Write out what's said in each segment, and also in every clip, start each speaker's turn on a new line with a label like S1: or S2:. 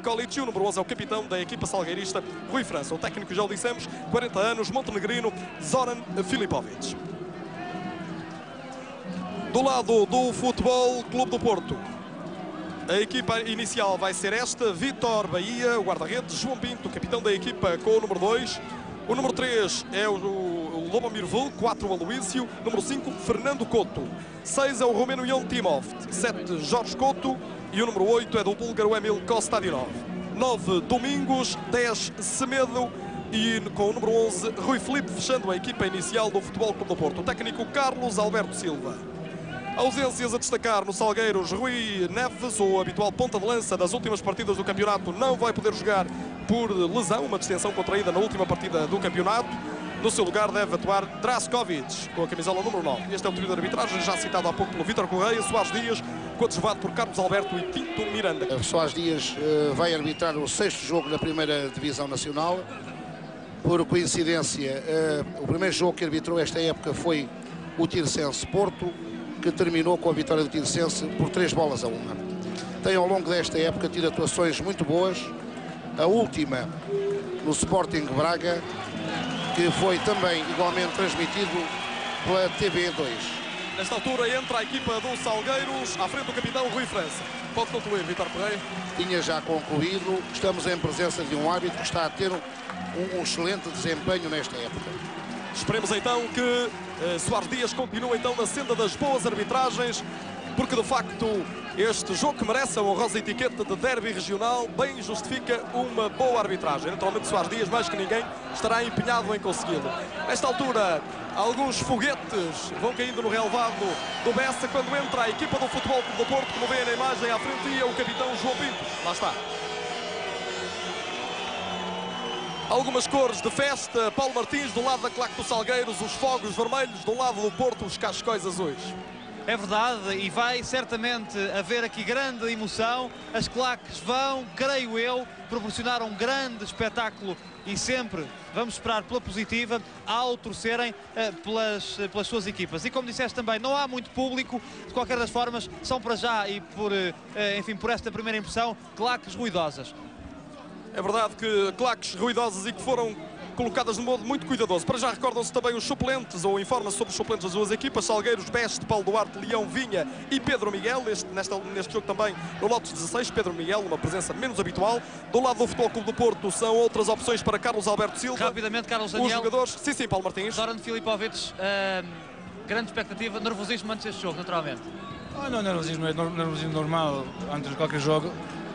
S1: Colici, o número 11 é o capitão da equipa salgueirista Rui França. O técnico, já o dissemos, 40 anos, montenegrino, Zoran Filipovic. Do lado do Futebol Clube do Porto, a equipa inicial vai ser esta, Vitor Bahia, o guarda-redes, João Pinto, capitão da equipa com o número 2. O número 3 é o Lobomir Vul, 4 o Aloísio. Número 5, Fernando Couto. 6 é o romeno Jon Timov. 7, Jorge Couto. E o número 8 é do búlgaro Emil Kostadinov. 9, Domingos. 10, Semedo. E com o número 11, Rui Felipe, fechando a equipa inicial do Futebol Clube do Porto. O técnico Carlos Alberto Silva. Ausências a destacar no Salgueiros, Rui Neves, o habitual ponta de lança das últimas partidas do campeonato, não vai poder jogar por lesão, uma distensão contraída na última partida do campeonato. No seu lugar deve atuar Draskovic, com a camisola número 9. Este é o trio de arbitragem, já citado há pouco pelo Vítor Correia, Soares Dias, coadjuvado por Carlos Alberto e Tinto Miranda.
S2: Soares Dias uh, vai arbitrar o sexto jogo na primeira divisão nacional. Por coincidência, uh, o primeiro jogo que arbitrou esta época foi o Tirsense Porto, que terminou com a vitória do Tirsense por três bolas a uma. Tem ao longo desta época tido atuações muito boas, a última no Sporting Braga, que foi também igualmente transmitido pela TV2.
S1: Nesta altura entra a equipa do Salgueiros, à frente do capitão Rui França. Pode concluir, Vitor Correia.
S2: Tinha já concluído, estamos em presença de um árbitro que está a ter um, um excelente desempenho nesta época.
S1: Esperemos então que uh, Soares Dias continue então na senda das boas arbitragens, porque de facto este jogo que merece a honrosa etiqueta de derby regional bem justifica uma boa arbitragem. Naturalmente Soares Dias, mais que ninguém, estará empenhado em consegui-lo. Nesta altura, alguns foguetes vão caindo no relevado do Bessa quando entra a equipa do Futebol do Porto, como vê na imagem à frente, e é o capitão João Pinto. Lá está. Algumas cores de festa, Paulo Martins do lado da claque dos Salgueiros, os fogos vermelhos, do lado do Porto, os cascóis azuis.
S3: É verdade, e vai certamente haver aqui grande emoção. As claques vão, creio eu, proporcionar um grande espetáculo e sempre vamos esperar pela positiva ao torcerem uh, pelas, uh, pelas suas equipas. E como disseste também, não há muito público, de qualquer das formas, são para já e por, uh, enfim, por esta primeira impressão, claques ruidosas.
S1: É verdade que claques ruidosas e que foram colocadas de modo muito cuidadoso. Para já recordam-se também os suplentes, ou informa-se sobre os suplentes das duas equipas, Salgueiros, Beste, Paulo Duarte, Leão, Vinha e Pedro Miguel. Este, nesta, neste jogo também, no Lotes 16, Pedro Miguel, uma presença menos habitual. Do lado do Futebol Clube do Porto, são outras opções para Carlos Alberto Silva.
S3: Rapidamente, Carlos Daniel.
S1: Os jogadores, sim, sim, Paulo Martins.
S3: Zoran Filipovic, uh, grande expectativa, nervosismo antes deste jogo, naturalmente.
S4: Ah, não, nervosismo é nervosismo normal antes de qualquer jogo.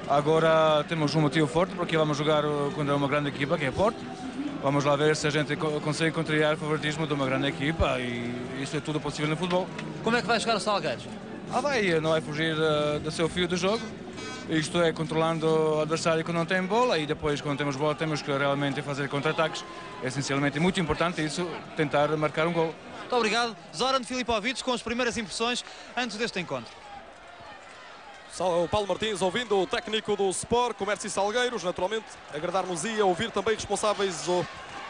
S4: Agora temos um motivo forte porque vamos jogar contra uma grande equipa que é Porto. Vamos lá ver se a gente consegue contrariar o favoritismo de uma grande equipa e isso é tudo possível no futebol.
S3: Como é que vai jogar o Salgueiros?
S4: Ah, vai, não vai fugir uh, do seu fio do jogo. Isto é, controlando o adversário quando não tem bola e depois, quando temos bola, temos que realmente fazer contra-ataques. É essencialmente muito importante isso, tentar marcar um gol.
S3: Muito obrigado. Zoran Filipovic com as primeiras impressões antes deste encontro.
S1: O Paulo Martins ouvindo o técnico do Sport, Comércio e Salgueiros, naturalmente agradar-nos-ia ouvir também responsáveis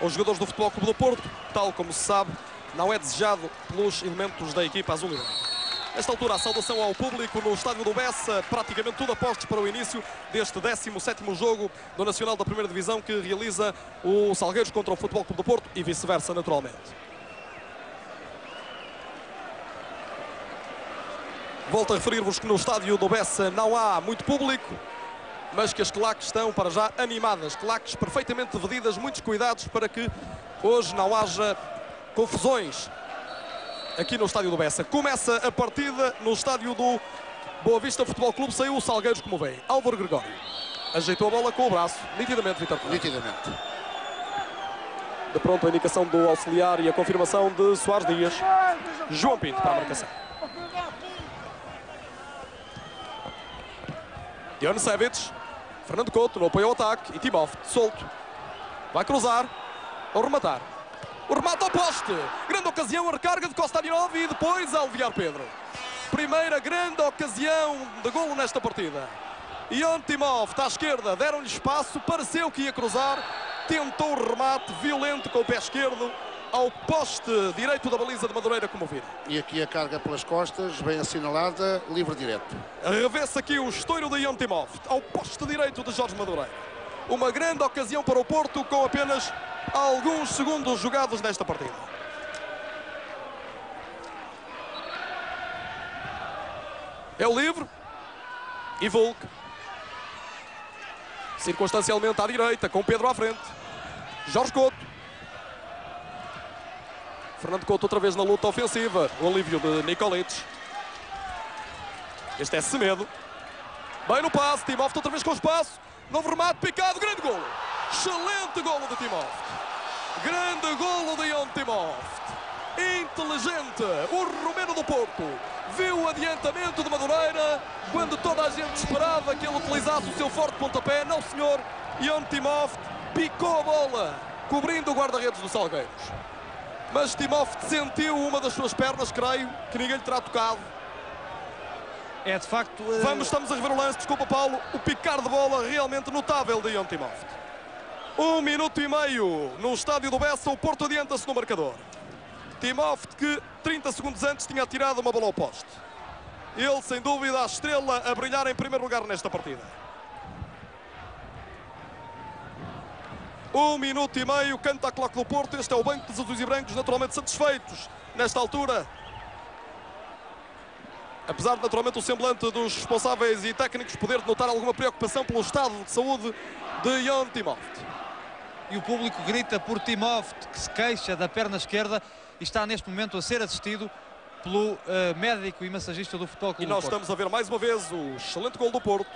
S1: aos jogadores do Futebol Clube do Porto, tal como se sabe, não é desejado pelos elementos da equipa azul. Nesta altura, a saudação ao público no estádio do Bessa, praticamente tudo apostos para o início deste 17º jogo do Nacional da Primeira Divisão que realiza o Salgueiros contra o Futebol Clube do Porto e vice-versa, naturalmente. Volto a referir-vos que no estádio do Bessa não há muito público, mas que as claques estão para já animadas. Claques perfeitamente divididas, muitos cuidados para que hoje não haja confusões aqui no estádio do Bessa. Começa a partida no estádio do Boa Vista Futebol Clube. Saiu o Salgueiros, como vem. Álvaro Gregório ajeitou a bola com o braço. Nitidamente, Vitor
S2: Nitidamente.
S1: De pronto a indicação do auxiliar e a confirmação de Soares Dias. João Pinto para a marcação. Savic, Fernando Couto no apoio ao ataque e Timov solto. Vai cruzar, ao rematar. O remate ao poste. Grande ocasião, a recarga de Costa Dinov e depois Alviar Pedro. Primeira grande ocasião de golo nesta partida. Ion Timov está à esquerda, deram-lhe espaço, pareceu que ia cruzar, tentou o remate violento com o pé esquerdo ao poste direito da baliza de Madureira, como viram.
S2: E aqui a carga pelas costas, bem assinalada, livre direto.
S1: Revê-se aqui o estouro de Ion Timov, ao poste direito de Jorge Madureira. Uma grande ocasião para o Porto, com apenas alguns segundos jogados nesta partida. É o livre. E Volk. Circunstancialmente à direita, com Pedro à frente. Jorge Couto. Fernando Couto outra vez na luta ofensiva. O alívio de Nicolites. Este é Semedo. Bem no passe. Timóteo outra vez com espaço. Novo remate, picado. Grande golo. Excelente golo de Timóteo. Grande golo de Ion Timóteo. Inteligente. O Romeno do Porto. Viu o adiantamento de Madureira quando toda a gente esperava que ele utilizasse o seu forte pontapé. Não, senhor. Ion Timóteo picou a bola, cobrindo o guarda-redes do Salgueiros. Mas Timóteo sentiu uma das suas pernas, creio, que ninguém lhe terá tocado.
S3: É de facto. eh,
S1: Vamos, estamos a rever o lance, desculpa Paulo. O picar de bola realmente notável de Ion Timóteo. Um minuto e meio no estádio do Bessa, o Porto adianta-se no marcador. Timóteo que 30 segundos antes tinha tirado uma bola ao poste. Ele, sem dúvida, a estrela a brilhar em primeiro lugar nesta partida. Um minuto e meio, canta a clock do Porto. Este é o banco dos azuis e brancos, naturalmente satisfeitos nesta altura. Apesar de naturalmente o semblante dos responsáveis e técnicos poder notar alguma preocupação pelo estado de saúde de Ion Timóteo.
S3: E o público grita por Timóteo, que se queixa da perna esquerda e está neste momento a ser assistido pelo eh, médico e massagista do Futebol
S1: E
S3: Clube
S1: nós
S3: do Porto.
S1: estamos a ver mais uma vez o excelente gol do Porto.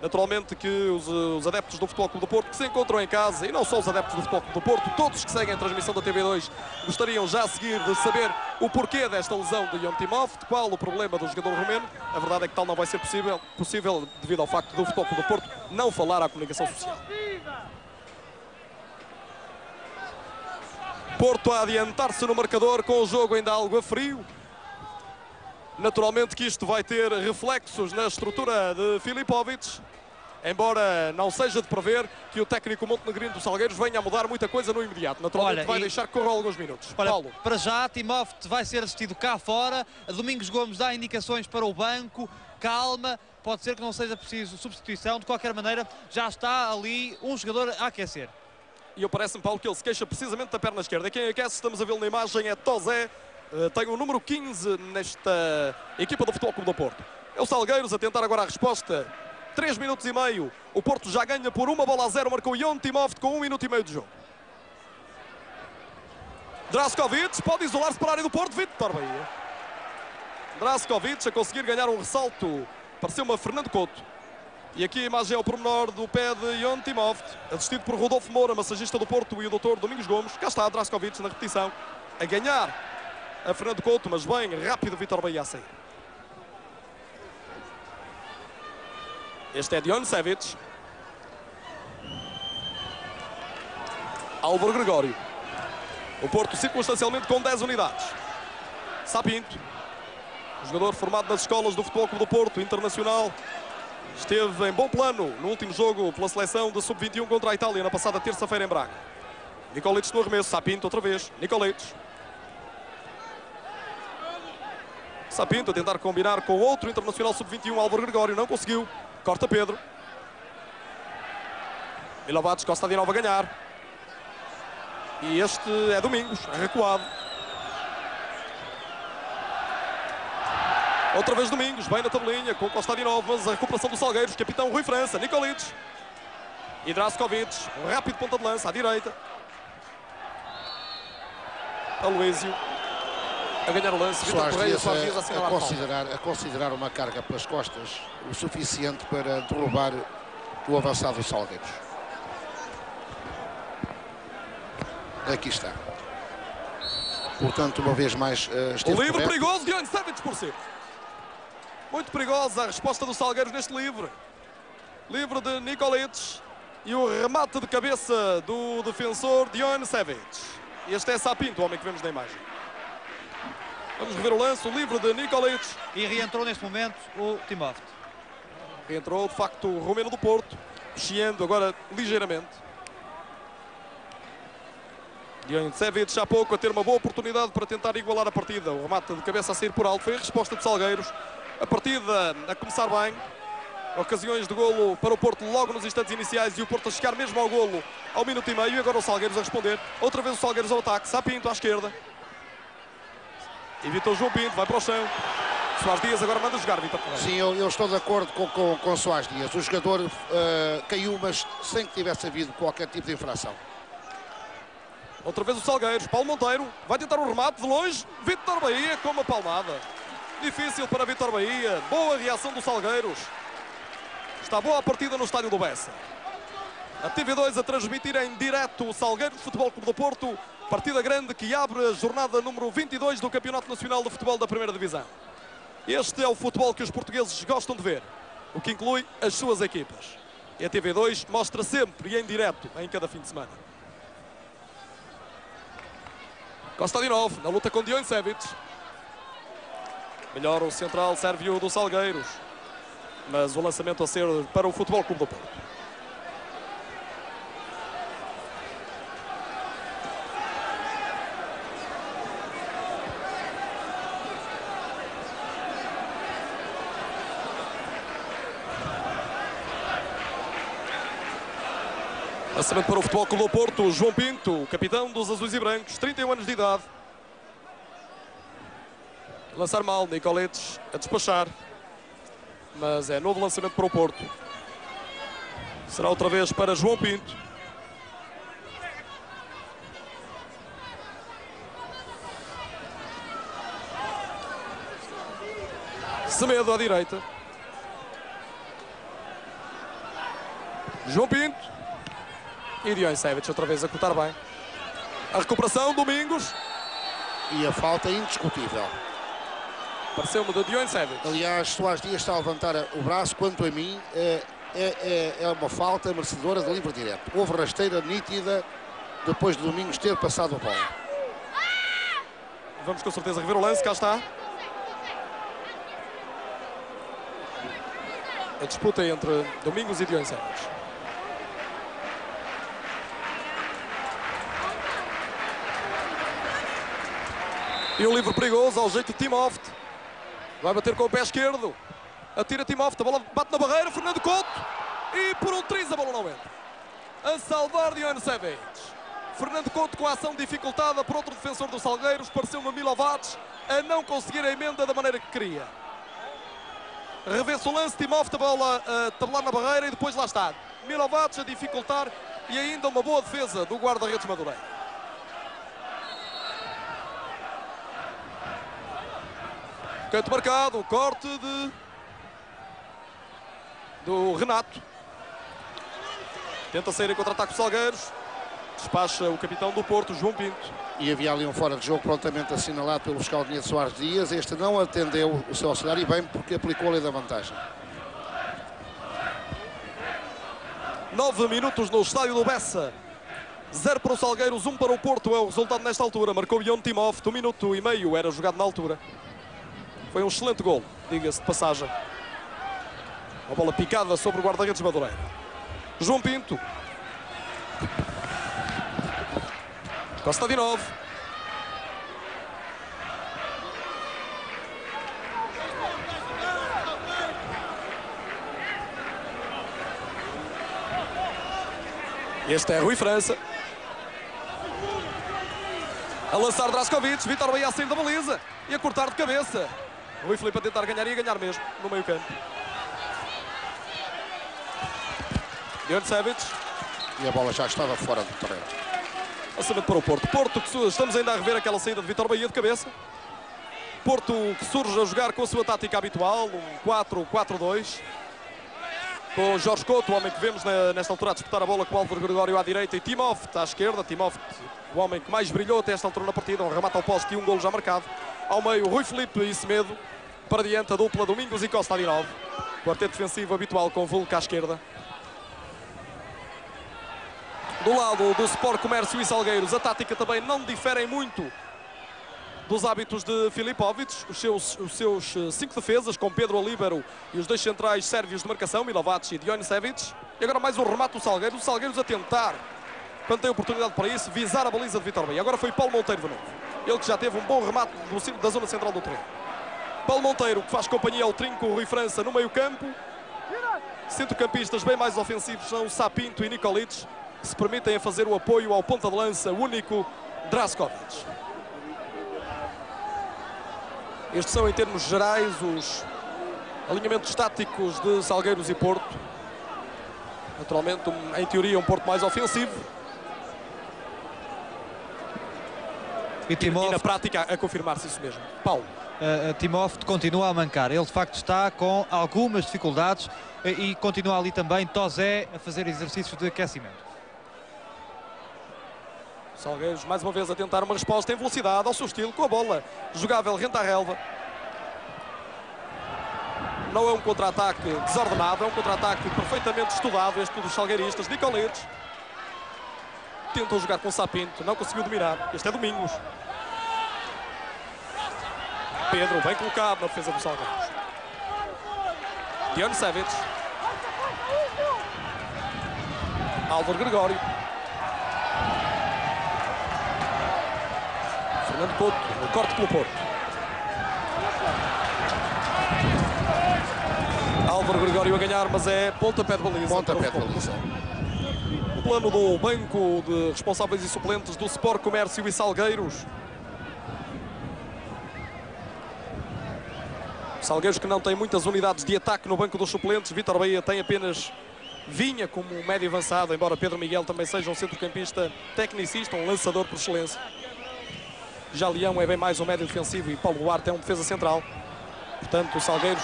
S1: Naturalmente que os, os adeptos do Futebol Clube do Porto que se encontram em casa, e não só os adeptos do Futebol Clube do Porto, todos que seguem a transmissão da TV2 gostariam já a seguir de saber o porquê desta lesão de Ion Timóteo, qual o problema do jogador romeno. A verdade é que tal não vai ser possível, possível devido ao facto do Futebol Clube do Porto não falar à comunicação social. Porto a adiantar-se no marcador com o jogo ainda algo a frio. Naturalmente que isto vai ter reflexos na estrutura de Filipovic. Embora não seja de prever que o técnico montenegrino do Salgueiros venha a mudar muita coisa no imediato. Naturalmente
S3: Olha,
S1: vai
S3: e-
S1: deixar que corra alguns minutos.
S3: Olha,
S1: Paulo.
S3: para já, Timóteo vai ser assistido cá fora. Domingos Gomes dá indicações para o banco. Calma, pode ser que não seja preciso substituição. De qualquer maneira, já está ali um jogador a aquecer.
S1: E eu parece-me, Paulo, que ele se queixa precisamente da perna esquerda. Quem aquece, estamos a vê-lo na imagem, é Tozé. Eh, tem o número 15 nesta equipa do Futebol Clube do Porto. É o Salgueiros a tentar agora a resposta. 3 minutos e meio. O Porto já ganha por uma bola a zero. Marcou Ion Timóteo com um minuto e meio de jogo. Draskovic pode isolar-se para a área do Porto. Vitor Bahia. Draskovic a conseguir ganhar um ressalto. Pareceu-me a Fernando Couto. E aqui a imagem é o pormenor do pé de Ion Timóteo, assistido por Rodolfo Moura, massagista do Porto, e o doutor Domingos Gomes. Cá está Draskovic na repetição, a ganhar a Fernando Couto, mas bem rápido Vitor Bahia a sair. Este é Dion Sevic. Álvaro Gregório. O Porto circunstancialmente com 10 unidades. Sapinto. Jogador formado nas escolas do Futebol Clube do Porto, internacional. Esteve em bom plano no último jogo pela seleção de Sub-21 contra a Itália na passada terça-feira em Braga. Nicolites no arremesso, Sapinto outra vez. Nicolites. Sapinto a tentar combinar com outro internacional Sub-21, Álvaro Gregório, não conseguiu. Corta Pedro. Milovac Costa de novo a ganhar. E este é Domingos, recuado. Outra vez Domingos, bem na tabelinha, com Costa de novo, a recuperação do Salgueiros, capitão Rui França, Nicolites. E Draskovic, rápido ponta de lança à direita. Aloésio a ganhar o lance. Vitor Correia, Soares Dias a
S2: a, a, considerar, a considerar uma carga pelas costas o suficiente para derrubar o avançado dos Salgueiros. Aqui está. Portanto, uma vez mais,
S1: O
S2: esteve
S1: livre
S2: correto.
S1: perigoso de Savic por cima. Muito perigosa a resposta do Salgueiros neste livre. Livre de Nicolites e o remate de cabeça do defensor Dion Savic. Este é Sapinto, o homem que vemos na imagem. Vamos rever o lance, o livre de Nicolites.
S3: E reentrou neste momento o Timóteo.
S1: Entrou de facto o Romeno do Porto, chiando agora ligeiramente. Dioncevic há pouco a ter uma boa oportunidade para tentar igualar a partida. O remate de cabeça a sair por alto foi a resposta de Salgueiros. A partida a começar bem. Ocasiões de golo para o Porto logo nos instantes iniciais e o Porto a chegar mesmo ao golo ao minuto e meio. E agora o Salgueiros a responder. Outra vez o Salgueiros ao ataque. Sapinto à esquerda. Evitou João Pinto, vai para o chão. Soares Dias agora manda jogar, Vitor Ferreira.
S2: Sim, eu, eu, estou de acordo com, com, com Soares Dias. O jogador uh, caiu, mas sem que tivesse havido qualquer tipo de infração.
S1: Outra vez o Salgueiros, Paulo Monteiro vai tentar um remate de longe. Vitor Bahia com uma palmada. Difícil para Vitor Bahia. Boa reação do Salgueiros. Está boa a partida no estádio do Bessa. A TV2 a transmitir em direto o Salgueiros Futebol Clube do Porto. Partida grande que abre a jornada número 22 do Campeonato Nacional de Futebol da Primeira Divisão. Este é o futebol que os portugueses gostam de ver, o que inclui as suas equipas. E a TV2 mostra sempre e em direto em cada fim de semana. Costa de novo, na luta com Dion Sevic. Melhor o central Sérvio do Salgueiros. Mas o lançamento a ser para o Futebol Clube do Porto. Lançamento para o Futebol Clube do Porto, João Pinto, capitão dos Azuis e Brancos, 31 anos de idade. Lançar mal, Nicoletes a despachar. Mas é novo lançamento para o Porto. Será outra vez para João Pinto. Semedo à direita. João Pinto. E Dion Savage outra vez a cortar bem. A recuperação, Domingos.
S2: E a falta indiscutível.
S1: Pareceu-me de Dion Savage.
S2: Aliás, Soares Dias está a levantar o braço. Quanto a mim, é, é, é uma falta merecedora de livre direto. Houve rasteira nítida depois de Domingos ter passado a bola.
S1: Vamos com certeza rever o lance, cá está. A disputa entre Domingos e Dion Savage. E o livre perigoso ao jeito de Timoft. Vai bater com o pé esquerdo. Atira Timoft, a bola bate na barreira, Fernando Couto. E por um triz a bola não entra. A salvar Dion Savage. Fernando Couto com a ação dificultada por outro defensor do Salgueiros. Pareceu-me Milovac a não conseguir a emenda da maneira que queria. Revê-se o lance, Timoft, a bola a tabular na barreira e depois lá está. Milovac a dificultar e ainda uma boa defesa do guarda-redes Madureira. Canto marcado, corte de do Renato. Tenta sair em contra-ataque o Salgueiros. Despacha o capitão do Porto, João Pinto.
S2: E havia ali um fora de jogo prontamente assinalado pelo fiscal de Soares Dias. Este não atendeu o seu auxiliar e bem porque aplicou a lei da vantagem.
S1: Nove minutos no estádio do Bessa. Zero para o Salgueiros, um para o Porto é o resultado nesta altura. Marcou Ion Timov, um minuto e meio era jogado na altura. Foi um excelente gol, diga-se de passagem. Uma bola picada sobre o guarda-redes Madureira. João Pinto. Costa de novo. Este é Rui França. A lançar Draskovic, Vitor Bahia a sair da baliza e a cortar de cabeça. Rui Filipe a tentar ganhar e a ganhar mesmo no meio campo. Dion Savic.
S2: E a bola já estava fora do terreno.
S1: Lançamento para o Porto. Porto que estamos ainda a rever aquela saída de Vitor Bahia de cabeça. Porto que surge a jogar com a sua tática habitual, um 4-4-2. Com Jorge Couto, o homem que vemos nesta altura a disputar a bola com o Álvaro Gregório à direita e Timov à esquerda. Timov, o homem que mais brilhou até esta altura na partida, um remate ao poste e um golo já marcado. Ao meio, Rui Felipe e Semedo. Para diante, a dupla Domingos e Costa Adinov. Quarteto defensivo habitual com Vulca à esquerda. Do lado do Sport Comércio e Salgueiros, a tática também não difere muito dos hábitos de Filipovic, os seus, os seus eh, cinco defesas, com Pedro Olíbero e os dois centrais sérvios de marcação, Milovac e Dionicevic. E agora mais um remate do Salgueiros, o Salgueiros a tentar quando tem oportunidade para isso, visar a baliza de Vitor Bahia. Agora foi Paulo Monteiro de novo. Ele que já teve um bom remate do centro da zona central do terreno. Paulo Monteiro, que faz companhia ao trinco Rui França no meio campo. Centrocampistas bem mais ofensivos são Sapinto e Nicolites, que se permitem a fazer o apoio ao ponta de lança único Draskovic. Estes são, em termos gerais, os alinhamentos táticos de Salgueiros e Porto. Naturalmente, em teoria, um Porto mais ofensivo.
S3: E
S1: E,
S3: Timóteo
S1: na prática, a confirmar-se isso mesmo. Paulo.
S3: Uh, continua a mancar. Ele de facto está com algumas dificuldades uh, e continua ali também Tozé a fazer exercícios de aquecimento.
S1: Salgueiros mais uma vez a tentar uma resposta em velocidade ao seu estilo, com a bola jogável rente à relva. Não é um contra-ataque desordenado, é um contra-ataque perfeitamente estudado, este dos salgueiristas. Nicoletes tentam jogar com Sapinto, não conseguiu dominar. Este é Domingos. Pedro, bem colocado na defesa dos Salgueiros. Dione Savic. Álvaro Gregório. Fernando Couto, no corte pelo Porto. Álvaro Gregório a ganhar, mas é pontapé de baliza.
S2: Pontapé de baliza.
S1: O plano do banco de responsáveis e suplentes do Sport Comércio e Salgueiros. Salgueiros que não tem muitas unidades de ataque no banco dos suplentes. Vítor Bahia tem apenas Vinha como médio avançado, embora Pedro Miguel também seja um centrocampista tecnicista, um lançador por excelência. Já Leão é bem mais um médio defensivo e Paulo Duarte é um defesa central. Portanto, o Salgueiros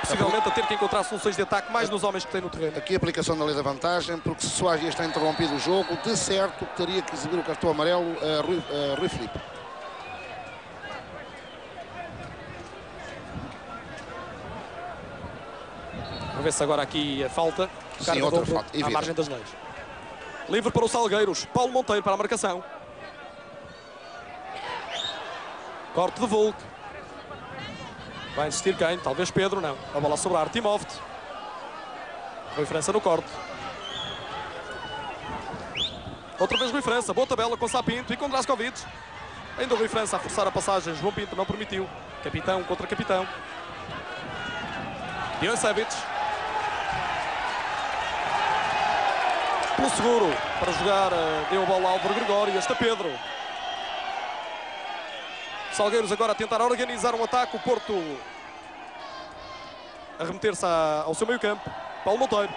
S1: possivelmente a ter que encontrar soluções de ataque mais nos homens que tem no terreno.
S2: Aqui a aplicação da lei da vantagem, porque se Soares está interrompido o jogo, de certo teria que exibir o cartão amarelo a Rui, a Rui Filipe.
S1: Vamos ver se agora aqui a falta.
S2: Sim, outra falta,
S1: à margem das leis. Livre para o Salgueiros. Paulo Monteiro para a marcação. Corte de Volk. Vai insistir quem? Talvez Pedro, não. A bola a sobrar. Timófte. Rui França no corte. Outra vez Rui França. Boa tabela com Sapinto e com Draskovic. Ainda o Rui França a forçar a passagem. João Pinto não permitiu. Capitão contra capitão. Dion Savic. Pelo seguro, para jogar, eh, deu a bola ao Álvaro Gregório. Este é Pedro. Salgueiros agora a tentar organizar um ataque. O Porto a remeter-se ao seu meio campo. Paulo Monteiro.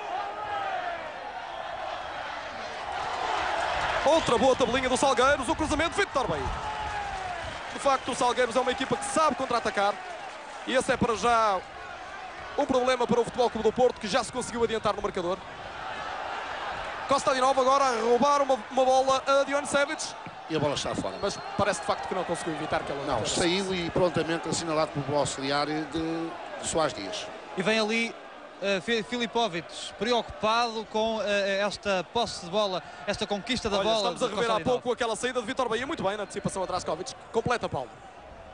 S1: Outra boa tabelinha do Salgueiros. O cruzamento Vitor bem. De facto, o Salgueiros é uma equipa que sabe contra-atacar. E esse é para já um problema para o Futebol Clube do Porto, que já se conseguiu adiantar no marcador. Costa de Nova agora a roubar uma, uma bola a Dion Savic,
S2: E a bola está fora.
S1: mas parece de facto que não conseguiu evitar que ela...
S2: Não, saiu e prontamente assinalado pelo auxiliar de, de Soares Dias.
S3: E vem ali uh, Fi- Filipovic preocupado com uh, esta posse de bola, esta conquista da
S1: Olha,
S3: bola.
S1: estamos a rever há pouco aquela saída de Vitor Bahia, muito bem na antecipação a Draskovic. Completa, Paulo.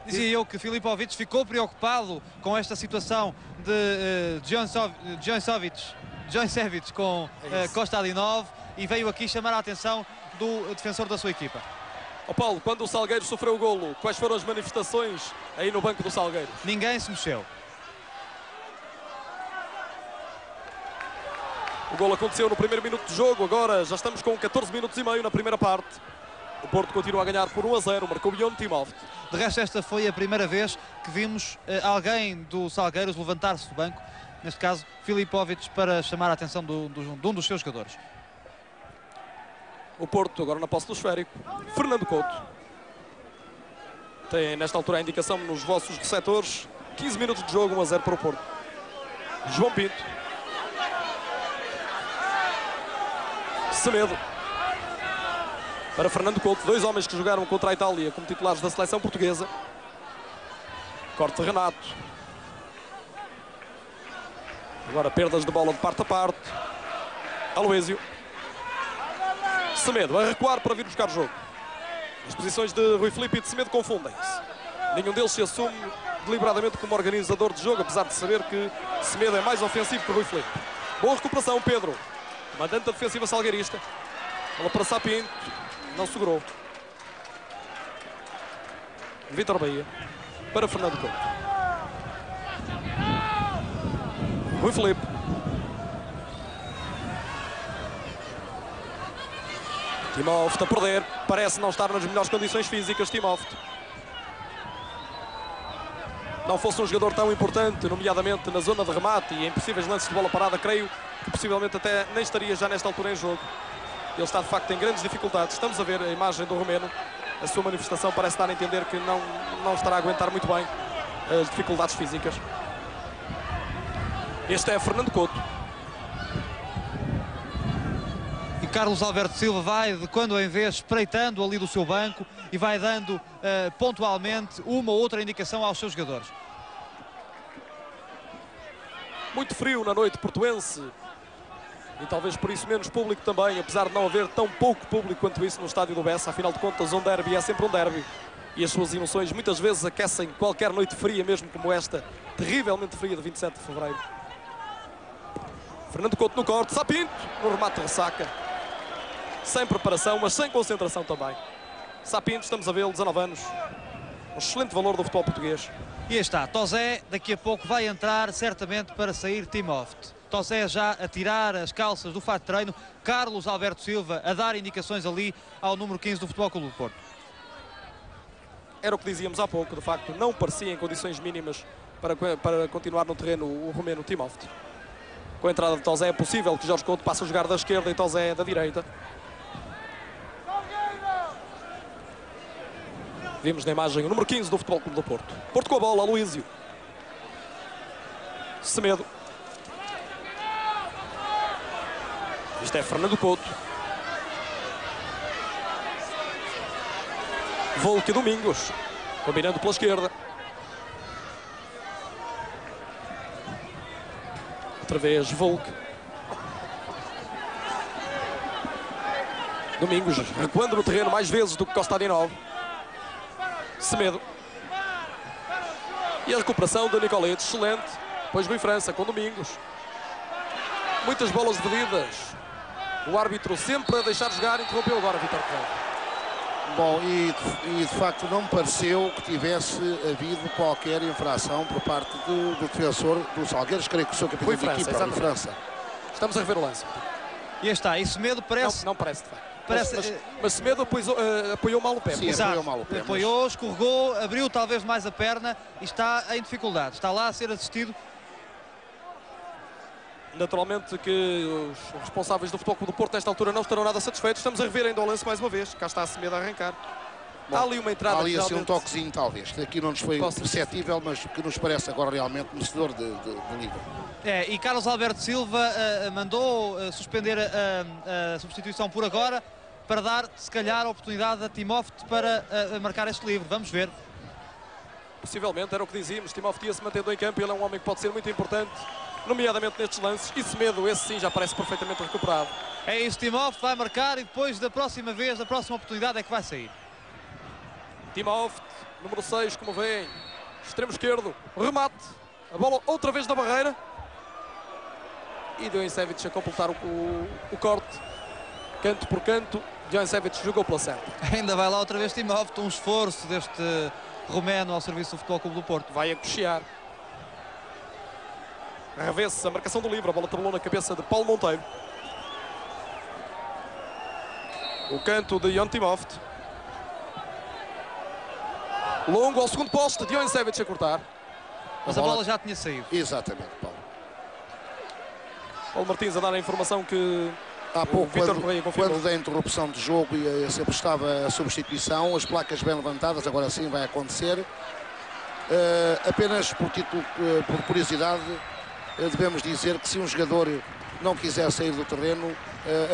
S3: Dizia eu que Filipovic ficou preocupado com esta situação de uh, John, Sov John Sovic, John Savic com
S1: É
S3: uh. Costa Adinov e veio aqui chamar a atenção do defensor da sua equipa.
S1: Ó Paulo, quando o Salgueiros sofreu o golo, quais foram as manifestações aí no banco do Salgueiros?
S3: Ninguém se mexeu.
S1: O golo aconteceu no primeiro minuto de jogo, agora já estamos com 14 minutos e meio na primeira parte. O Porto continua a ganhar por 1 a 0, marcou Bion Timóteo.
S3: De resto, esta foi a primeira vez que vimos eh, alguém do Salgueiros levantar-se do banco, neste caso Filipovic, para chamar a atenção do- do- de um dos seus jogadores.
S1: O Porto agora na posse do esférico. Fernando Couto. Tem nesta altura a indicação nos vossos receptores. 15 minutos de jogo, 1 a 0 para o Porto. João Pinto. Semedo. Para Fernando Couto. Dois homens que jogaram contra a Itália como titulares da seleção portuguesa. Corte Renato. Agora perdas de bola de parte a parte. Aloésio. Semedo a recuar para vir buscar o jogo. As posições de Rui Filipe e de Semedo confundem-se. Nenhum deles se assume deliberadamente como organizador de jogo, apesar de saber que Semedo é mais ofensivo que Rui Filipe. Boa recuperação, Pedro. Mandante da defensiva salgueirista. Bola para Sapinto. Não segurou. Vitor Bahia. Para Fernando Couto. Rui Felipe. Timóteo a perder. Parece não estar nas melhores condições físicas. Timóteo. Não fosse um jogador tão importante, nomeadamente na zona de remate e em possíveis lances de bola parada, creio que possivelmente até nem estaria já nesta altura em jogo. Ele está de facto em grandes dificuldades. Estamos a ver a imagem do romeno. A sua manifestação parece dar a entender que não, não estará a aguentar muito bem as dificuldades físicas. Este é Fernando Couto.
S3: E Carlos Alberto Silva vai de quando em vez espreitando ali do seu banco e vai dando uh, pontualmente uma ou outra indicação aos seus jogadores.
S1: Muito frio na noite portuense e talvez por isso menos público também, apesar de não haver tão pouco público quanto isso no estádio do Bessa. Afinal de contas, um derby é sempre um derby e as suas emoções muitas vezes aquecem qualquer noite fria, mesmo como esta, terrivelmente fria de 27 de fevereiro. Fernando Couto no corte, Sapinto no remate ressaca. Sem preparação, mas sem concentração também. Sapinto, estamos a vê-lo, 19 anos. Um excelente valor do futebol português.
S3: E aí está, Tozé daqui a pouco vai entrar certamente para sair Timoft. Tozé já a tirar as calças do fato de treino, Carlos Alberto Silva a dar indicações ali ao número 15 do Futebol Clube do Porto.
S1: Era o que dizíamos há pouco, de facto, não parecia em condições mínimas para, para continuar no terreno o romeno Timoft. Com a entrada de Tozé é possível que Jorge Couto passe a jogar da esquerda e Tozé da direita. Vimos na imagem o número 15 do Futebol Clube do Porto. Porto com a bola, Luísio. Semedo. Isto é Fernando Couto. Volque Domingos. Combinando pela esquerda. Outra vez Volque. Domingos recuando no terreno mais vezes do que Costa Dinov. Semedo. E a recuperação do Nicolete, excelente. Depois Rui França com Domingos. Muitas bolas divididas. O árbitro sempre a deixar jogar, interrompeu agora Vitor Correia.
S2: Bom, e de, e de, facto não me pareceu que tivesse havido qualquer infração por parte do, do defensor do Salgueiros, creio que o seu capitão
S1: Rui
S2: de
S1: França,
S2: equipa, Rui. França.
S1: Estamos a rever o lance.
S3: E aí está, e Semedo parece...
S1: Não, não parece, de facto.
S3: Parece-
S1: Mas, mas, mas Semedo apoiou, eh, apoiou mal o pé.
S2: Sim, apoiou mal o pé, mas-
S3: Apoiou, escorregou, abriu talvez mais a perna e está em dificuldade. Está lá a ser assistido.
S1: Naturalmente que os responsáveis do Futebol Clube do Porto nesta altura não estarão nada satisfeitos. Estamos a rever ainda o lance mais uma vez. Cá está a Semedo a arrancar. Há ali uma entrada
S2: Há ali assim um toquezinho, talvez, que aqui não nos foi
S1: Posso-
S2: perceptível, mas que nos parece agora realmente merecedor de, de, de livro.
S3: É, e Carlos Alberto Silva ah, mandou ah, suspender a, a substituição por agora para dar, se calhar, a oportunidade a Timoft para ah, marcar este livro. Vamos ver.
S1: Possivelmente, era o que dizíamos. Timóteo se mantendo em campo. Ele é um homem que pode ser muito importante, nomeadamente nestes lances. E Semedo, esse sim, já parece perfeitamente recuperado.
S3: É isso, Timoft vai marcar e depois da próxima vez, da próxima oportunidade é que vai sair.
S1: Timóteo, número 6, como veem, extremo esquerdo, remate, a bola outra vez na barreira. E Djoinsevic a completar o, o, o corte, canto por canto. Djoinsevic jogou pela certa.
S3: Ainda vai lá outra vez Timoft, um esforço deste romeno ao serviço do Futebol Clube do Porto.
S1: Vai a cochear. Revê-se a marcação do livro, a bola tabelou na cabeça de Paulo Monteiro. O canto de Jon Timoft. Longo ao segundo poste, Djoinsevic a cortar.
S3: Mas a bola já tinha saído.
S2: Exatamente, Paulo.
S1: Paulo Martins a dar a informação que
S2: Há pouco, quando, quando da interrupção de jogo e sempre estava a substituição, as placas bem levantadas, agora sim vai acontecer. Eh, apenas por título, eh, por curiosidade, eh, devemos dizer que se um jogador não quiser sair do terreno,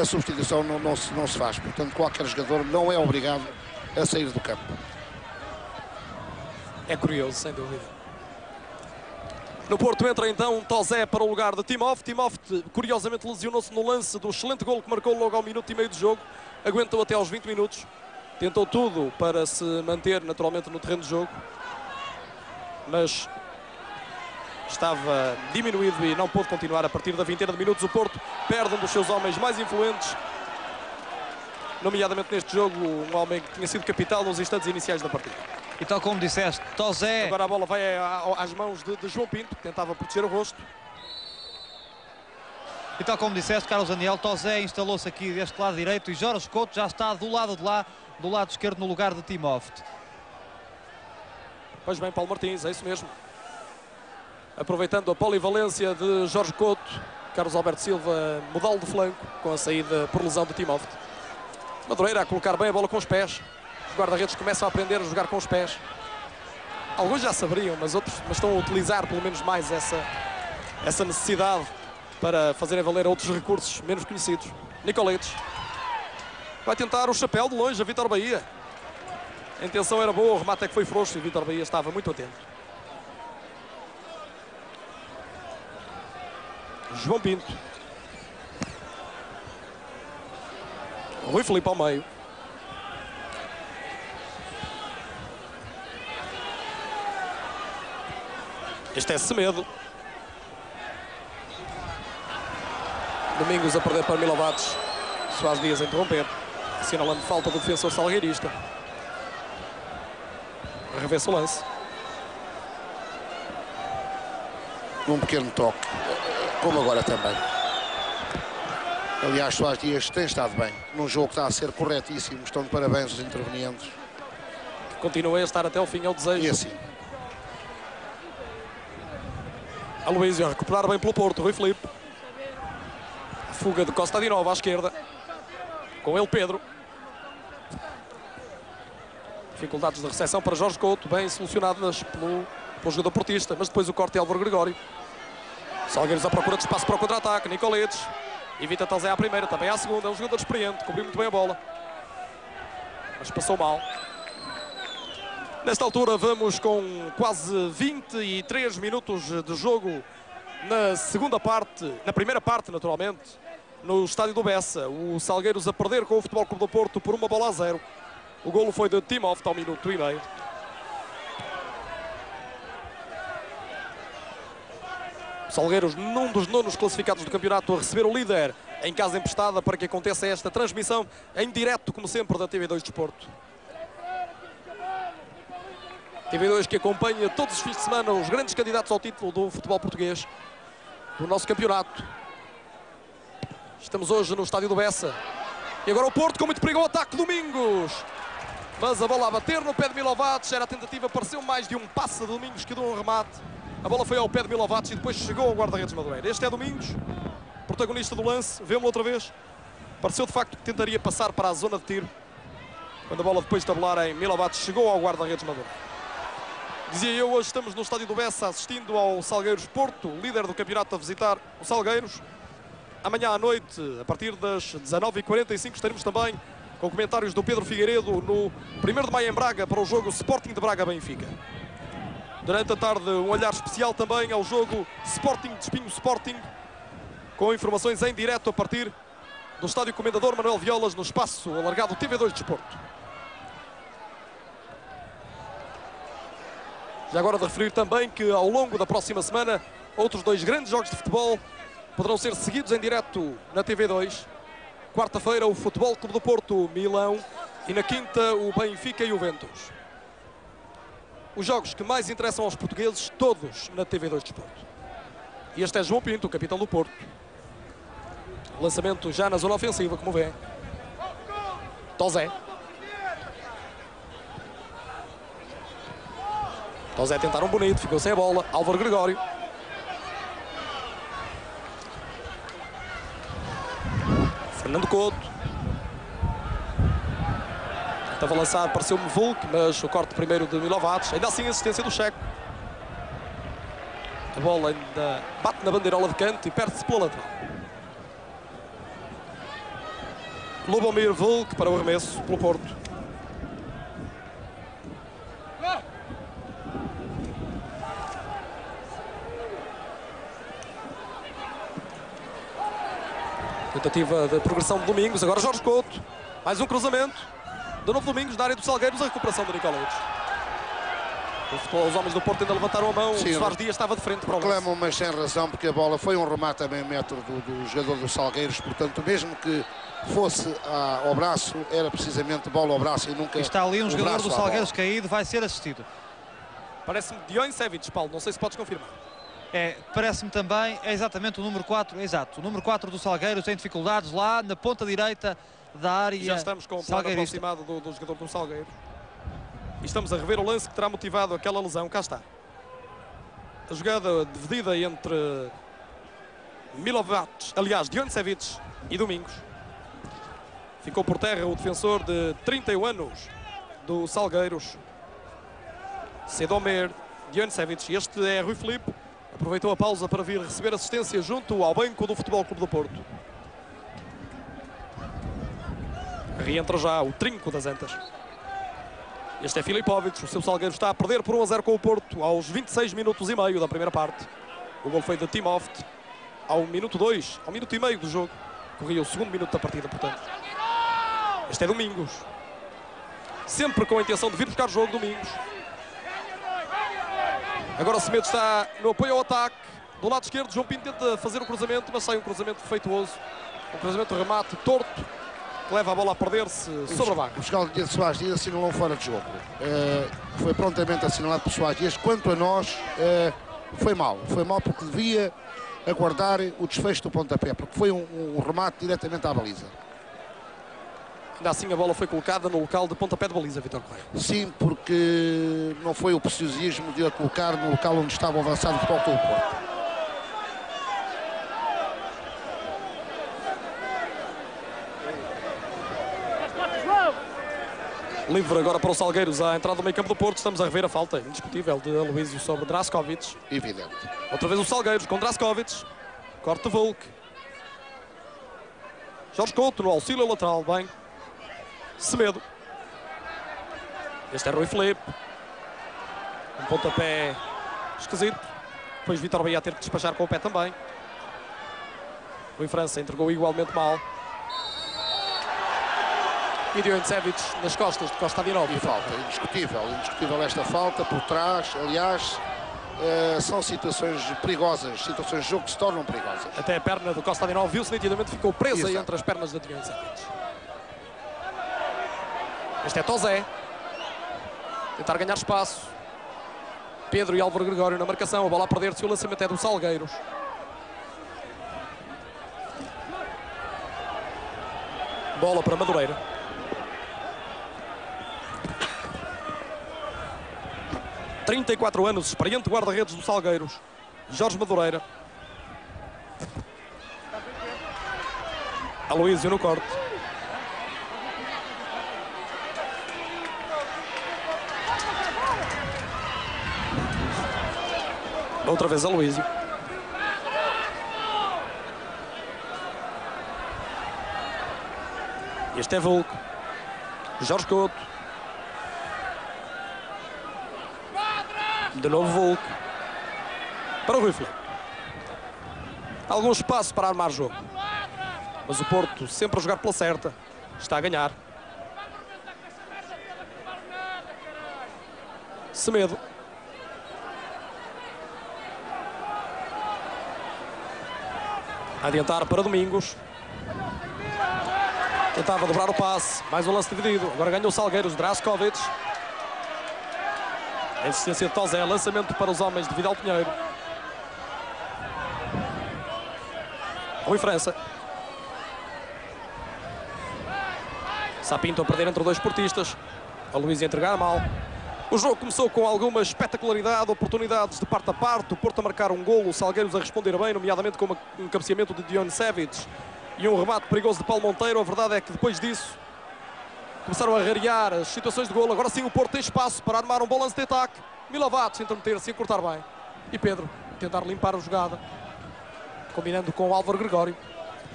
S2: a substituição não, não se, não se faz. Portanto, qualquer jogador não é obrigado a sair do campo.
S1: é curioso, sem dúvida. No Porto entra então Tozé para o lugar de Timóteo. Timóteo, curiosamente, lesionou-se no lance do excelente gol que marcou logo ao minuto e meio de jogo. Aguentou até aos 20 minutos. Tentou tudo para se manter naturalmente no terreno de jogo. Mas estava diminuído e não pôde continuar a partir da vinteira de minutos. O Porto perde um dos seus homens mais influentes nomeadamente neste jogo, um homem que tinha sido capital nos instantes iniciais da partida.
S3: E tal como disseste, Tozé
S1: Agora a bola vai às mãos de, de João Pinto, que tentava proteger o rosto.
S3: E tal como disseste, Carlos Daniel, Tozé instalou-se aqui deste lado direito e Jorge Couto já está do lado de lá, do lado esquerdo, no lugar de Timófete.
S1: Pois bem, Paulo Martins, é isso mesmo. Aproveitando a polivalência de Jorge Couto, Carlos Alberto Silva mudá-lo de flanco com a saída por lesão de Timóteo. Madureira a colocar bem a bola com os pés. Os guarda-redes começam a aprender a jogar com os pés. Alguns já saberiam, mas outros mas estão a utilizar pelo menos mais essa, essa necessidade para fazerem valer outros recursos menos conhecidos. Nicoletes vai tentar o chapéu de longe a Vitor Bahia. A intenção era boa, o remate é que foi frouxo e Vitor Bahia estava muito atento. João Pinto. Rui Felipe ao meio. Este é Semedo. Domingos a perder para Milovates. Soares Dias a interromper. Assinalando falta do defensor salgueirista. Revê-se o lance.
S2: num pequeno toque, como agora também. Aliás, Soares Dias tem estado bem, num jogo que está a ser corretíssimo, estão de parabéns os intervenientes.
S1: Continua a estar até ao fim, é o desejo.
S2: E assim,
S1: Aloísio a recuperar bem pelo Porto, Rui Felipe. Fuga de Costa de Nova à esquerda. Com ele Pedro. Dificuldades de recepção para Jorge Couto, bem solucionadas pelo, pelo jogador portista, mas depois o corte de Álvaro Gregório. Salgueiros à procura de espaço para o contra-ataque, Nicoletes. Evita Tazé à primeira, também à segunda, é um jogador experiente, cobriu muito bem a bola. Mas passou mal. Nesta altura vamos com quase 23 minutos de jogo na segunda parte, na primeira parte naturalmente, no estádio do Bessa. O Salgueiros a perder com o Futebol Clube do Porto por uma bola a zero. O golo foi de Timoft ao minuto e meio. Salgueiros, num dos nonos classificados do campeonato, a receber o líder em casa emprestada para que aconteça esta transmissão em direto, como sempre, da TV2 Desporto. TV2 que acompanha todos os fins de semana os grandes candidatos ao título do futebol português, do nosso campeonato. Estamos hoje no estádio do Bessa. E agora o Porto com muito perigo ao ataque, Domingos. Mas a bola a bater no pé de Milovates, era a tentativa, pareceu mais de um passe de Domingos que de um remate. A bola foi ao pé de Milovates e depois chegou ao guarda-redes Madureira. Este é Domingos, protagonista do lance, vemos outra vez. Pareceu de facto que tentaria passar para a zona de tiro. Quando a bola depois de tabular em Milovates chegou ao guarda-redes Madureira. Dizia eu, hoje estamos no estádio do Bessa assistindo ao Salgueiros Porto, líder do campeonato a visitar o Salgueiros. Amanhã à noite, a partir das 19h45, estaremos também com comentários do Pedro Figueiredo no 1 de maio em Braga para o jogo Sporting de Braga-Benfica. Durante a tarde, um olhar especial também ao jogo Sporting de Espinho Sporting, com informações em direto a partir do estádio Comendador Manuel Violas, no espaço alargado TV2 Desporto. Já agora de referir também que ao longo da próxima semana, outros dois grandes jogos de futebol poderão ser seguidos em direto na TV2. Quarta-feira, o Futebol Clube do Porto, Milão. E na quinta, o Benfica e o Ventus. Os jogos que mais interessam aos portugueses, todos na TV2 Desporto. E este é João Pinto, capitão do Porto. Lançamento já na zona ofensiva, como vê. Tozé. Tozé tentaram bonito, ficou sem a bola. Álvaro Gregório. Fernando Couto. Estava a lançar, pareceu-me Vulk, mas o corte primeiro de Milovates. Ainda assim, assistência do Checo. A bola ainda bate na bandeirola de canto e perde-se pela lateral. Lubomir Vulk para o arremesso pelo Porto. Tentativa de progressão de Domingos, agora Jorge Couto. Mais um cruzamento. De novo Domingos na área do Salgueiros, a recuperação de Nicoletes. O futebol- Os homens do Porto ainda levantaram a mão.
S2: Sim,
S1: o Soares Dias estava de frente para o lance.
S2: Reclamam, mas sem razão, porque a bola foi um remate a meio metro do, do jogador dos Salgueiros, portanto, mesmo que fosse a- ao braço, era precisamente bola ao braço e nunca.
S3: Está ali um jogador do Salgueiros caído, vai ser assistido.
S1: Parece-me Dion Sevic, Paulo. Não sei se podes confirmar.
S3: É, parece-me também, é exatamente o número 4, exato, o número 4 do Salgueiros tem dificuldades lá na ponta direita da área.
S1: Já estamos com o plano aproximado do, do jogador do Salgueiro. E estamos a rever o lance que terá motivado aquela lesão. Cá está. A jogada dividida entre Milovac, aliás, Dioncevic e Domingos. Ficou por terra o defensor de 31 anos do Salgueiros. Sedomer, Dioncevic. Este é Rui Filipe. Aproveitou a pausa para vir receber assistência junto ao banco do Futebol Clube do Porto. Reentra já o trinco das Antas. Este é Filipovic, o seu Salgueiro está a perder por 1 a 0 com o Porto aos 26 minutos e meio da primeira parte. O gol foi de Timoft ao minuto 2, ao minuto e meio do jogo. Corria o segundo minuto da partida, portanto. Este é Domingos. Sempre com a intenção de vir buscar o jogo, Domingos. Agora o Semedo está no apoio ao ataque. Do lado esquerdo, João Pinto tenta fazer o cruzamento, mas sai um cruzamento defeituoso. Um cruzamento remate torto, que leva a bola a perder-se sobre a vaga.
S2: O fiscal de Soares Dias assinalou um fora de jogo. Eh, foi prontamente assinalado por Soares Dias. Quanto a nós, eh, foi mal. Foi mal porque devia aguardar o desfecho do pontapé, porque foi um, um remate diretamente à baliza.
S1: Ainda assim a bola foi colocada no local de pontapé de baliza, Vitor Correia.
S2: Sim, porque não foi o preciosismo de a colocar no local onde estava o avançado Clube do Porto.
S1: Livre agora para o Salgueiros à entrada do meio campo do Porto. Estamos a rever a falta indiscutível de Aloísio sobre Draskovic.
S2: Evidente.
S1: Outra vez o Salgueiros com Draskovic. Corte de Volk. Jorge Couto no auxílio lateral. Bem. Semedo. Este é Rui Felipe. Um pontapé esquisito. Depois Vitor Bahia a ter que despachar com o pé também. Rui França entregou igualmente mal. E Dioncevic nas costas de Costa Dinov.
S2: E falta, indiscutível, indiscutível esta falta por trás. Aliás, eh, são situações perigosas, situações de jogo que se tornam perigosas.
S1: Até a perna do Costa Dinov viu-se nitidamente, ficou presa
S2: Exato.
S1: entre as pernas de Dioncevic. Este é Tozé. Tentar ganhar espaço. Pedro e Álvaro Gregório na marcação. A bola a perder-se o lançamento é do Salgueiros. Bola para Madureira. Trinta e quatro anos, experiente guarda-redes do Salgueiros. Jorge Madureira. Aloísio no corte. Outra vez Aloísio. Este é Vulco. Jorge Couto. De novo Vulco. Para o Rui. Algum espaço para armar jogo. Mas o Porto sempre a jogar pela certa. Está a ganhar. Semedo. A adiantar para Domingos. Tentava dobrar o passe. Mais um lance dividido. Agora ganha o Salgueiros. Draskovic. A insistência de Tozé. Lançamento para os homens de Vidal Pinheiro. Rui França. Sapinto a perder entre dois portistas. A Luís a entregar mal. O jogo começou com alguma espetacularidade, oportunidades de parte a parte. O Porto a marcar um golo, o Salgueiros a responder bem, nomeadamente com um cabeceamento de Dion Sevic e um remate perigoso de Paulo Monteiro. A verdade é que depois disso começaram a rarear as situações de golo. Agora sim o Porto tem espaço para armar um bom lance de ataque. Milovac intermeter-se e encurtar bem. E Pedro tentar limpar a jogada, combinando com o Álvaro Gregório.